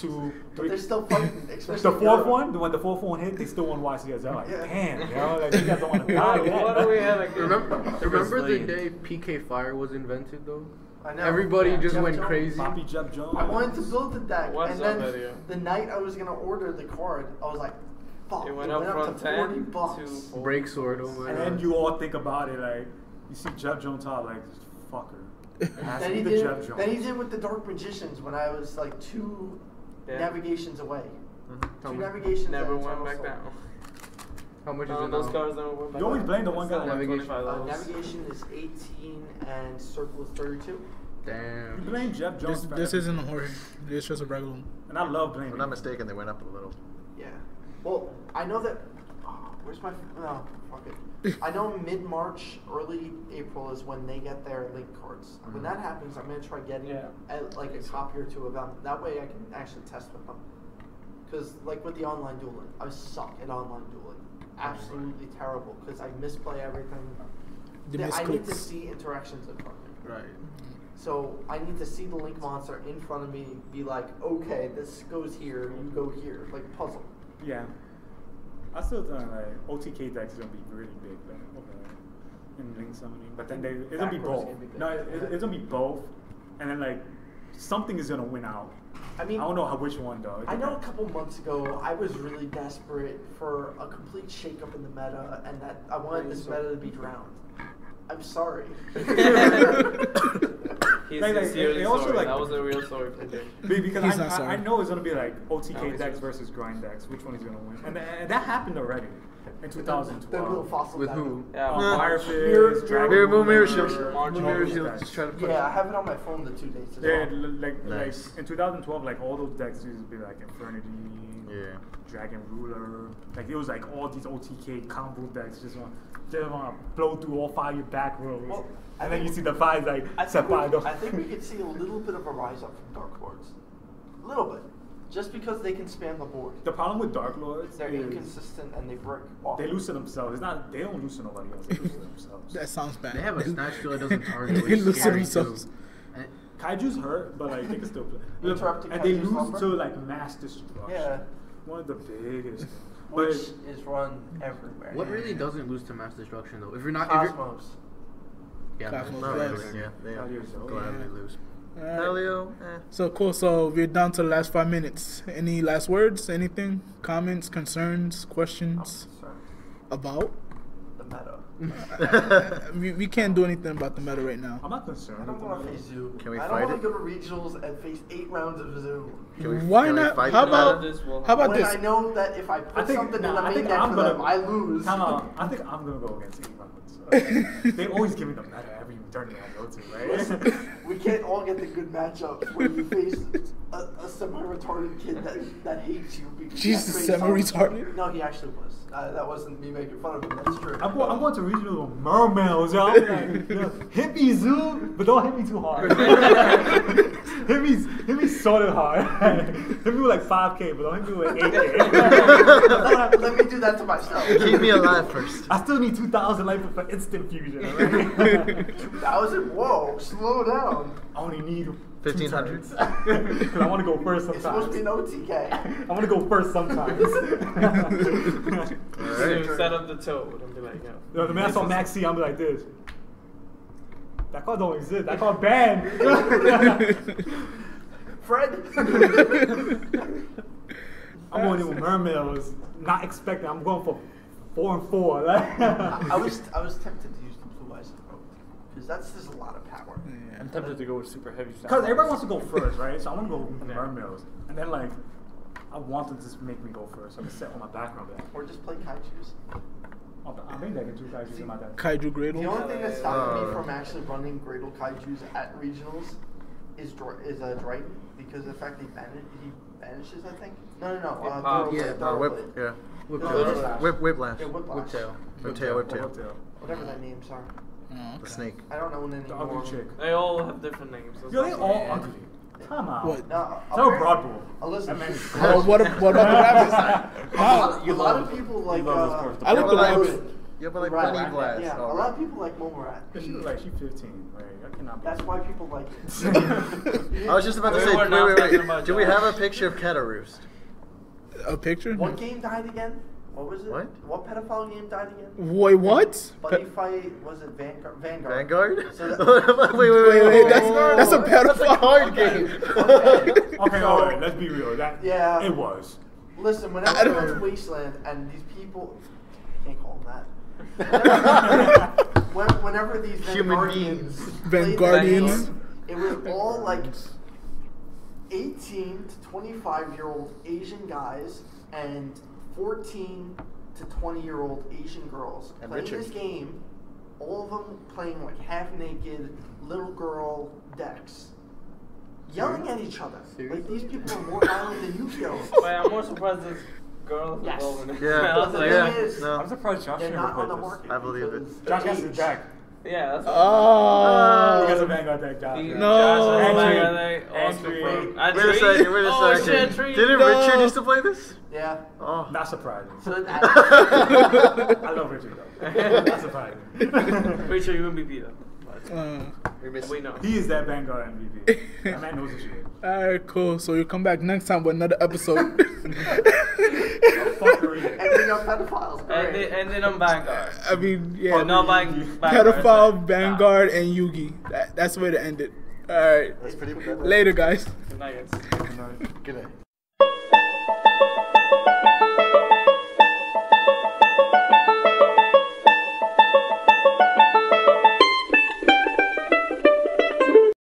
Speaker 2: two,
Speaker 7: But
Speaker 2: three.
Speaker 7: they're still [LAUGHS] fighting.
Speaker 2: The fourth
Speaker 7: Europe.
Speaker 2: one, the when the fourth one hit, they still won YCSL. Like,
Speaker 7: Yeah.
Speaker 2: damn, you know, like you guys don't want to [LAUGHS] die
Speaker 4: What,
Speaker 2: yet.
Speaker 4: what do we have again?
Speaker 3: Remember, remember the day PK Fire was invented though?
Speaker 7: I know.
Speaker 3: Everybody
Speaker 7: Yeah,
Speaker 3: just
Speaker 7: Jeff
Speaker 3: went
Speaker 7: Jones.
Speaker 3: crazy.
Speaker 2: Poppy Jeff Jones.
Speaker 7: I wanted to build the deck,
Speaker 4: What's
Speaker 7: and
Speaker 4: up
Speaker 7: then
Speaker 4: video?
Speaker 7: the night I was gonna order the card, I was like, "Fuck!"
Speaker 4: It went up from
Speaker 7: to
Speaker 4: 10
Speaker 7: forty
Speaker 4: to
Speaker 7: bucks.
Speaker 4: four.
Speaker 3: Break sword. Oh my
Speaker 2: And
Speaker 3: god.
Speaker 2: then you all think about it, like you see Jeff Jones top, like fucker. [LAUGHS] Has
Speaker 7: Then he
Speaker 2: the
Speaker 7: did.
Speaker 2: Jeff Jones.
Speaker 7: Then he did with the Dark Magicians when I was like two
Speaker 4: Yeah.
Speaker 7: navigations away.
Speaker 3: How
Speaker 7: Two navigations.
Speaker 4: Never went
Speaker 7: Eternal
Speaker 4: back
Speaker 7: Soul.
Speaker 4: down.
Speaker 3: how much is
Speaker 4: No,
Speaker 3: it
Speaker 4: those cars never went back
Speaker 2: You always blame the one
Speaker 4: It's still
Speaker 2: guy.
Speaker 4: like
Speaker 3: Navigation.
Speaker 7: Uh,
Speaker 4: $25.
Speaker 7: navigation is 18 and circle is 32. Damn.
Speaker 2: You
Speaker 3: Damn.
Speaker 2: blame Jeff Jones.
Speaker 1: This,
Speaker 2: for
Speaker 1: this isn't a horror. It's just a regular one.
Speaker 2: And I love
Speaker 5: If
Speaker 2: blaming.
Speaker 5: I'm not mistaken, they went up a little.
Speaker 7: Yeah. Well, I know that. Where's my no? Fuck it. I know mid March, early April is when they get their link cards. When mm-hmm. that happens, I'm gonna try getting
Speaker 6: Yeah.
Speaker 7: a, like a copy or two of them. That way, I can actually test with them. Because like with the online dueling, I suck at online dueling. Absolutely terrible. Because I misplay everything.
Speaker 1: The
Speaker 7: Yeah, I need to see interactions in front of me.
Speaker 3: Right.
Speaker 7: So I need to see the link monster in front of me, be like, okay, this goes here, you go here, like puzzle.
Speaker 2: Yeah. I still think like OTK decks is gonna be really big though. Okay. In link summoning, but then they it's gonna be both.
Speaker 7: be.
Speaker 2: No, it, it's, it's gonna be both, and then like something is gonna win out.
Speaker 7: I mean,
Speaker 2: I don't know how which one though.
Speaker 7: I know a couple months ago I was really desperate for a complete shakeup in the meta, and that I wanted this meta to be drowned. I'm sorry. [LAUGHS] [LAUGHS] [LAUGHS]
Speaker 4: He's
Speaker 2: Like, like,
Speaker 4: sincerely
Speaker 2: they also,
Speaker 4: sorry.
Speaker 2: like-
Speaker 4: that was a real story from Jay. [LAUGHS]
Speaker 2: Be- Because
Speaker 1: He's
Speaker 2: I,
Speaker 1: not
Speaker 2: I, I know it's gonna be like OTK
Speaker 4: No, he's
Speaker 2: decks versus grind decks. Which one is gonna win? And, th- and that happened already in
Speaker 7: The little
Speaker 2: 2012.
Speaker 7: fossil
Speaker 3: With
Speaker 7: data.
Speaker 3: who?
Speaker 4: Yeah,
Speaker 2: Uh,
Speaker 4: March.
Speaker 2: Firefish,
Speaker 7: Mirror-
Speaker 2: Dragon
Speaker 5: Mirror, Mirror, Mirror Shield. Mirror Shield. Just try to put.
Speaker 7: Yeah, I have it on my phone the two days as
Speaker 2: Yeah,
Speaker 7: well.
Speaker 2: like
Speaker 5: Nice.
Speaker 2: like in 2012, like all those decks used to be like Infernity,
Speaker 5: Yeah.
Speaker 2: Dragon Ruler. Like it was like all these OTK combo decks just want just want to blow through all five of your back rows,
Speaker 7: Well,
Speaker 2: and then you see the fives like
Speaker 7: I think, we,
Speaker 2: five.
Speaker 7: I think we could see a little bit of a rise up from Dark Lords. A little bit. Just because they can span the board.
Speaker 2: the problem with Dark Lords
Speaker 7: They're
Speaker 2: is
Speaker 7: inconsistent and they break off.
Speaker 2: they loosen themselves. It's not they don't loosen nobody else. They lose to [LAUGHS] themselves.
Speaker 1: That sounds bad.
Speaker 3: They have a [LAUGHS] snatch skill that doesn't target.
Speaker 1: They
Speaker 3: which is
Speaker 1: lose to
Speaker 3: scary,
Speaker 1: themselves.
Speaker 3: too. And-
Speaker 2: Kaiju's hurt, but like they can still play. Look,
Speaker 7: Interrupting
Speaker 2: and they lose
Speaker 7: slumber?
Speaker 2: to like mass destruction.
Speaker 7: Yeah.
Speaker 2: One of the biggest.
Speaker 7: Which
Speaker 2: But
Speaker 7: is run everywhere.
Speaker 3: What really doesn't lose to mass destruction though? If you're not, if you're,
Speaker 7: Cosmos.
Speaker 3: yeah,
Speaker 1: Cosmos,
Speaker 5: No,
Speaker 1: yes.
Speaker 5: really, yeah. They
Speaker 2: Galio's so-
Speaker 5: gladly
Speaker 1: Yeah.
Speaker 5: lose.
Speaker 1: Alright.
Speaker 5: Helio, eh.
Speaker 1: So cool. So we're down to the last five minutes. Any last words? Anything? Comments? Concerns? Questions
Speaker 7: concerned.
Speaker 1: about?
Speaker 7: The meta. [LAUGHS]
Speaker 1: we, we can't do anything about the meta right now.
Speaker 2: I'm not concerned.
Speaker 7: I don't want to face Zoo.
Speaker 5: Can we
Speaker 7: I
Speaker 5: fight
Speaker 7: don't want to go to regionals and face eight rounds of Zoo.
Speaker 5: Can we-
Speaker 1: Why
Speaker 5: can we
Speaker 1: not?
Speaker 5: fight
Speaker 1: How about
Speaker 4: This will
Speaker 1: how about
Speaker 7: when
Speaker 1: this?
Speaker 7: I know that if I
Speaker 2: I
Speaker 7: put
Speaker 2: think,
Speaker 7: something
Speaker 2: nah,
Speaker 7: in the
Speaker 2: I
Speaker 7: main deck
Speaker 2: I'm
Speaker 7: for
Speaker 2: gonna,
Speaker 7: them, I lose.
Speaker 2: Time out. I think I'm gonna go against eight rounds. [LAUGHS] they always give me the meta every tournament I go to, right? [LAUGHS]
Speaker 7: we can't all get the good matchups when you face a, a semi-retarded kid that, that hates you. Because he
Speaker 1: Jesus,
Speaker 7: has great
Speaker 1: semi-retarded?
Speaker 7: No, he actually was. Uh, that wasn't me making fun of him. That's true.
Speaker 2: I'm going, I'm going to regional with mermaids, yo. I'm like, [LAUGHS] yo, hit me, zoo, but don't hit me too hard. [LAUGHS] hit me, hit me sort of hard. [LAUGHS] hit me with like 5k, but don't hit me with 8k.
Speaker 7: Let me do that to myself.
Speaker 5: Keep me alive first.
Speaker 2: I still need 2,000 life for instant fusion. alright?
Speaker 7: 2000? Whoa, slow down.
Speaker 2: I only need
Speaker 5: 1500.
Speaker 2: Because [LAUGHS] I want to go first
Speaker 7: It's supposed to be an OTK.
Speaker 2: I want to go first sometimes. [LAUGHS]
Speaker 4: So [LAUGHS] set up the toad and be like, yo.
Speaker 2: Yo, the minute I saw Maxi, I'm like this. That card don't exist. That card banned.
Speaker 7: Fred?
Speaker 2: I'm going in with mermaids, not expecting. I'm going for four and four.
Speaker 7: I was I was tempted to use the blue eyes approach because that's just a lot of power.
Speaker 6: I'm tempted to go with super heavy. Stuff.
Speaker 2: Because everybody wants to go first, right? So I want to go with [LAUGHS]
Speaker 6: Yeah.
Speaker 2: mermaids, and then like I want them to just make me go first. So I can set on my background. Back.
Speaker 7: Or just play kaiju's.
Speaker 2: I think I can two guys using my deck.
Speaker 1: Kaiju
Speaker 7: The only thing that's stopping me
Speaker 5: Uh.
Speaker 7: from actually running Gradle Kaiju's at regionals is Dra- is uh, Drident because of the fact that he, banish- he banishes, I think. No, no, no. Uh,
Speaker 4: Uh,
Speaker 7: Thorough-
Speaker 3: yeah,
Speaker 5: Uh,
Speaker 7: Thorough
Speaker 5: whip,
Speaker 7: Blade.
Speaker 5: yeah.
Speaker 3: Whip
Speaker 7: No,
Speaker 3: tail.
Speaker 7: it is-
Speaker 5: Whip, whiplash.
Speaker 7: Yeah, Whiplash.
Speaker 3: Whiptail.
Speaker 5: Whiptail, whiptail.
Speaker 2: Whiptail.
Speaker 7: Whatever that name's are.
Speaker 1: Oh,
Speaker 5: The
Speaker 1: okay.
Speaker 5: snake.
Speaker 7: I don't know when
Speaker 2: The
Speaker 7: anymore.
Speaker 2: ugly chick.
Speaker 4: They all have different names. That's
Speaker 2: Yo, they
Speaker 4: not-
Speaker 2: all ugly. Come on.
Speaker 1: What?
Speaker 7: No,
Speaker 2: Tell
Speaker 7: apparently-
Speaker 2: Broadbull.
Speaker 7: Listen,
Speaker 2: That man is
Speaker 1: Oh, [LAUGHS] what, ab- what about the rabbits?
Speaker 7: a
Speaker 1: Wow.
Speaker 7: lot,
Speaker 6: You
Speaker 7: a lot
Speaker 6: love-
Speaker 7: of people like.
Speaker 6: love this
Speaker 7: uh,
Speaker 6: course.
Speaker 1: I like the
Speaker 5: Yeah, but
Speaker 1: rabbit.
Speaker 5: Yeah, but like
Speaker 7: Right,
Speaker 5: Bunny
Speaker 7: right,
Speaker 5: Blast.
Speaker 7: Yeah,
Speaker 5: oh,
Speaker 7: a lot of people like Momorat.
Speaker 2: She look like she's 15, right? I cannot be.
Speaker 7: That's why people like it. [LAUGHS]
Speaker 5: I was just about to
Speaker 4: We
Speaker 5: say,
Speaker 4: were
Speaker 5: wait,
Speaker 4: not
Speaker 5: wait,
Speaker 4: talking
Speaker 5: wait.
Speaker 4: about
Speaker 5: Do we
Speaker 4: that.
Speaker 5: have a picture of Cataroost?
Speaker 1: A picture?
Speaker 7: What game died again? What was it?
Speaker 5: What?
Speaker 7: What pedophile game died again?
Speaker 1: Wait, what?
Speaker 7: Buddy fight was it Vanguard? Vanguard.
Speaker 5: Vanguard?
Speaker 7: So that- [LAUGHS]
Speaker 5: wait, wait, wait,
Speaker 1: Wait,
Speaker 5: wait,
Speaker 1: wait, that's-
Speaker 5: whoa,
Speaker 1: that's a
Speaker 5: whoa, That's a
Speaker 1: pedophile.
Speaker 5: card game.
Speaker 7: Okay.
Speaker 2: Okay,
Speaker 7: So-
Speaker 2: alright, let's be real. That
Speaker 7: Yeah.
Speaker 2: it was.
Speaker 7: Listen,
Speaker 1: I
Speaker 7: whenever
Speaker 1: don't
Speaker 7: I went to Wasteland and these people, I can't call them that. [LAUGHS] when, whenever these
Speaker 5: Human beings.
Speaker 1: Vanguardians.
Speaker 7: it was all like 18 to 25 year old Asian guys and 14 to 20 year old Asian girls
Speaker 5: And
Speaker 7: playing
Speaker 5: Richard.
Speaker 7: this game. All of them playing like half naked little girl decks. Yelling at each other. Like these people are more violent than Yu-Gi-Oh! [LAUGHS]
Speaker 4: But I'm more surprised there's girls
Speaker 7: Yes.
Speaker 4: involved in it.
Speaker 5: Yeah. [LAUGHS]
Speaker 4: I was
Speaker 7: The
Speaker 4: like,
Speaker 5: Yeah.
Speaker 7: is,
Speaker 5: No.
Speaker 6: I'm surprised Josh never
Speaker 7: not
Speaker 6: played this.
Speaker 5: I believe it.
Speaker 2: Josh
Speaker 7: the
Speaker 2: has his
Speaker 7: age-
Speaker 2: deck.
Speaker 4: Yeah, that's what
Speaker 1: Oh.
Speaker 2: He has a Vanguard deck, Josh.
Speaker 1: No.
Speaker 4: Josh has a
Speaker 2: Andrew.
Speaker 4: Vanguard deck,
Speaker 2: Andrew.
Speaker 4: Andrew.
Speaker 7: Wait.
Speaker 4: And
Speaker 5: Wait a second, wait a
Speaker 4: oh,
Speaker 5: second.
Speaker 4: Shit,
Speaker 5: Didn't
Speaker 1: No.
Speaker 5: Richard used to play this?
Speaker 7: Yeah.
Speaker 5: Oh.
Speaker 2: Not surprising.
Speaker 7: So that, [LAUGHS]
Speaker 2: I love Richard though. Not surprising. [LAUGHS]
Speaker 4: Pretty sure you wouldn't be beat up.
Speaker 1: Uh,
Speaker 5: We missed
Speaker 4: We know.
Speaker 2: he is that Vanguard MVP. [LAUGHS] that man knows his shit.
Speaker 1: Alright, cool. So you'll come back next time with another episode. [LAUGHS]
Speaker 7: And we are pedophiles.
Speaker 4: And, then, and then I'm Vanguard.
Speaker 1: I mean, yeah.
Speaker 4: Oh, no, Van- Vanguard.
Speaker 1: Pedophile, Vanguard, and Yugi. That, that's where to end it. Alright.
Speaker 5: That's pretty
Speaker 1: Later, guys.
Speaker 4: Good night, guys.
Speaker 5: Good night.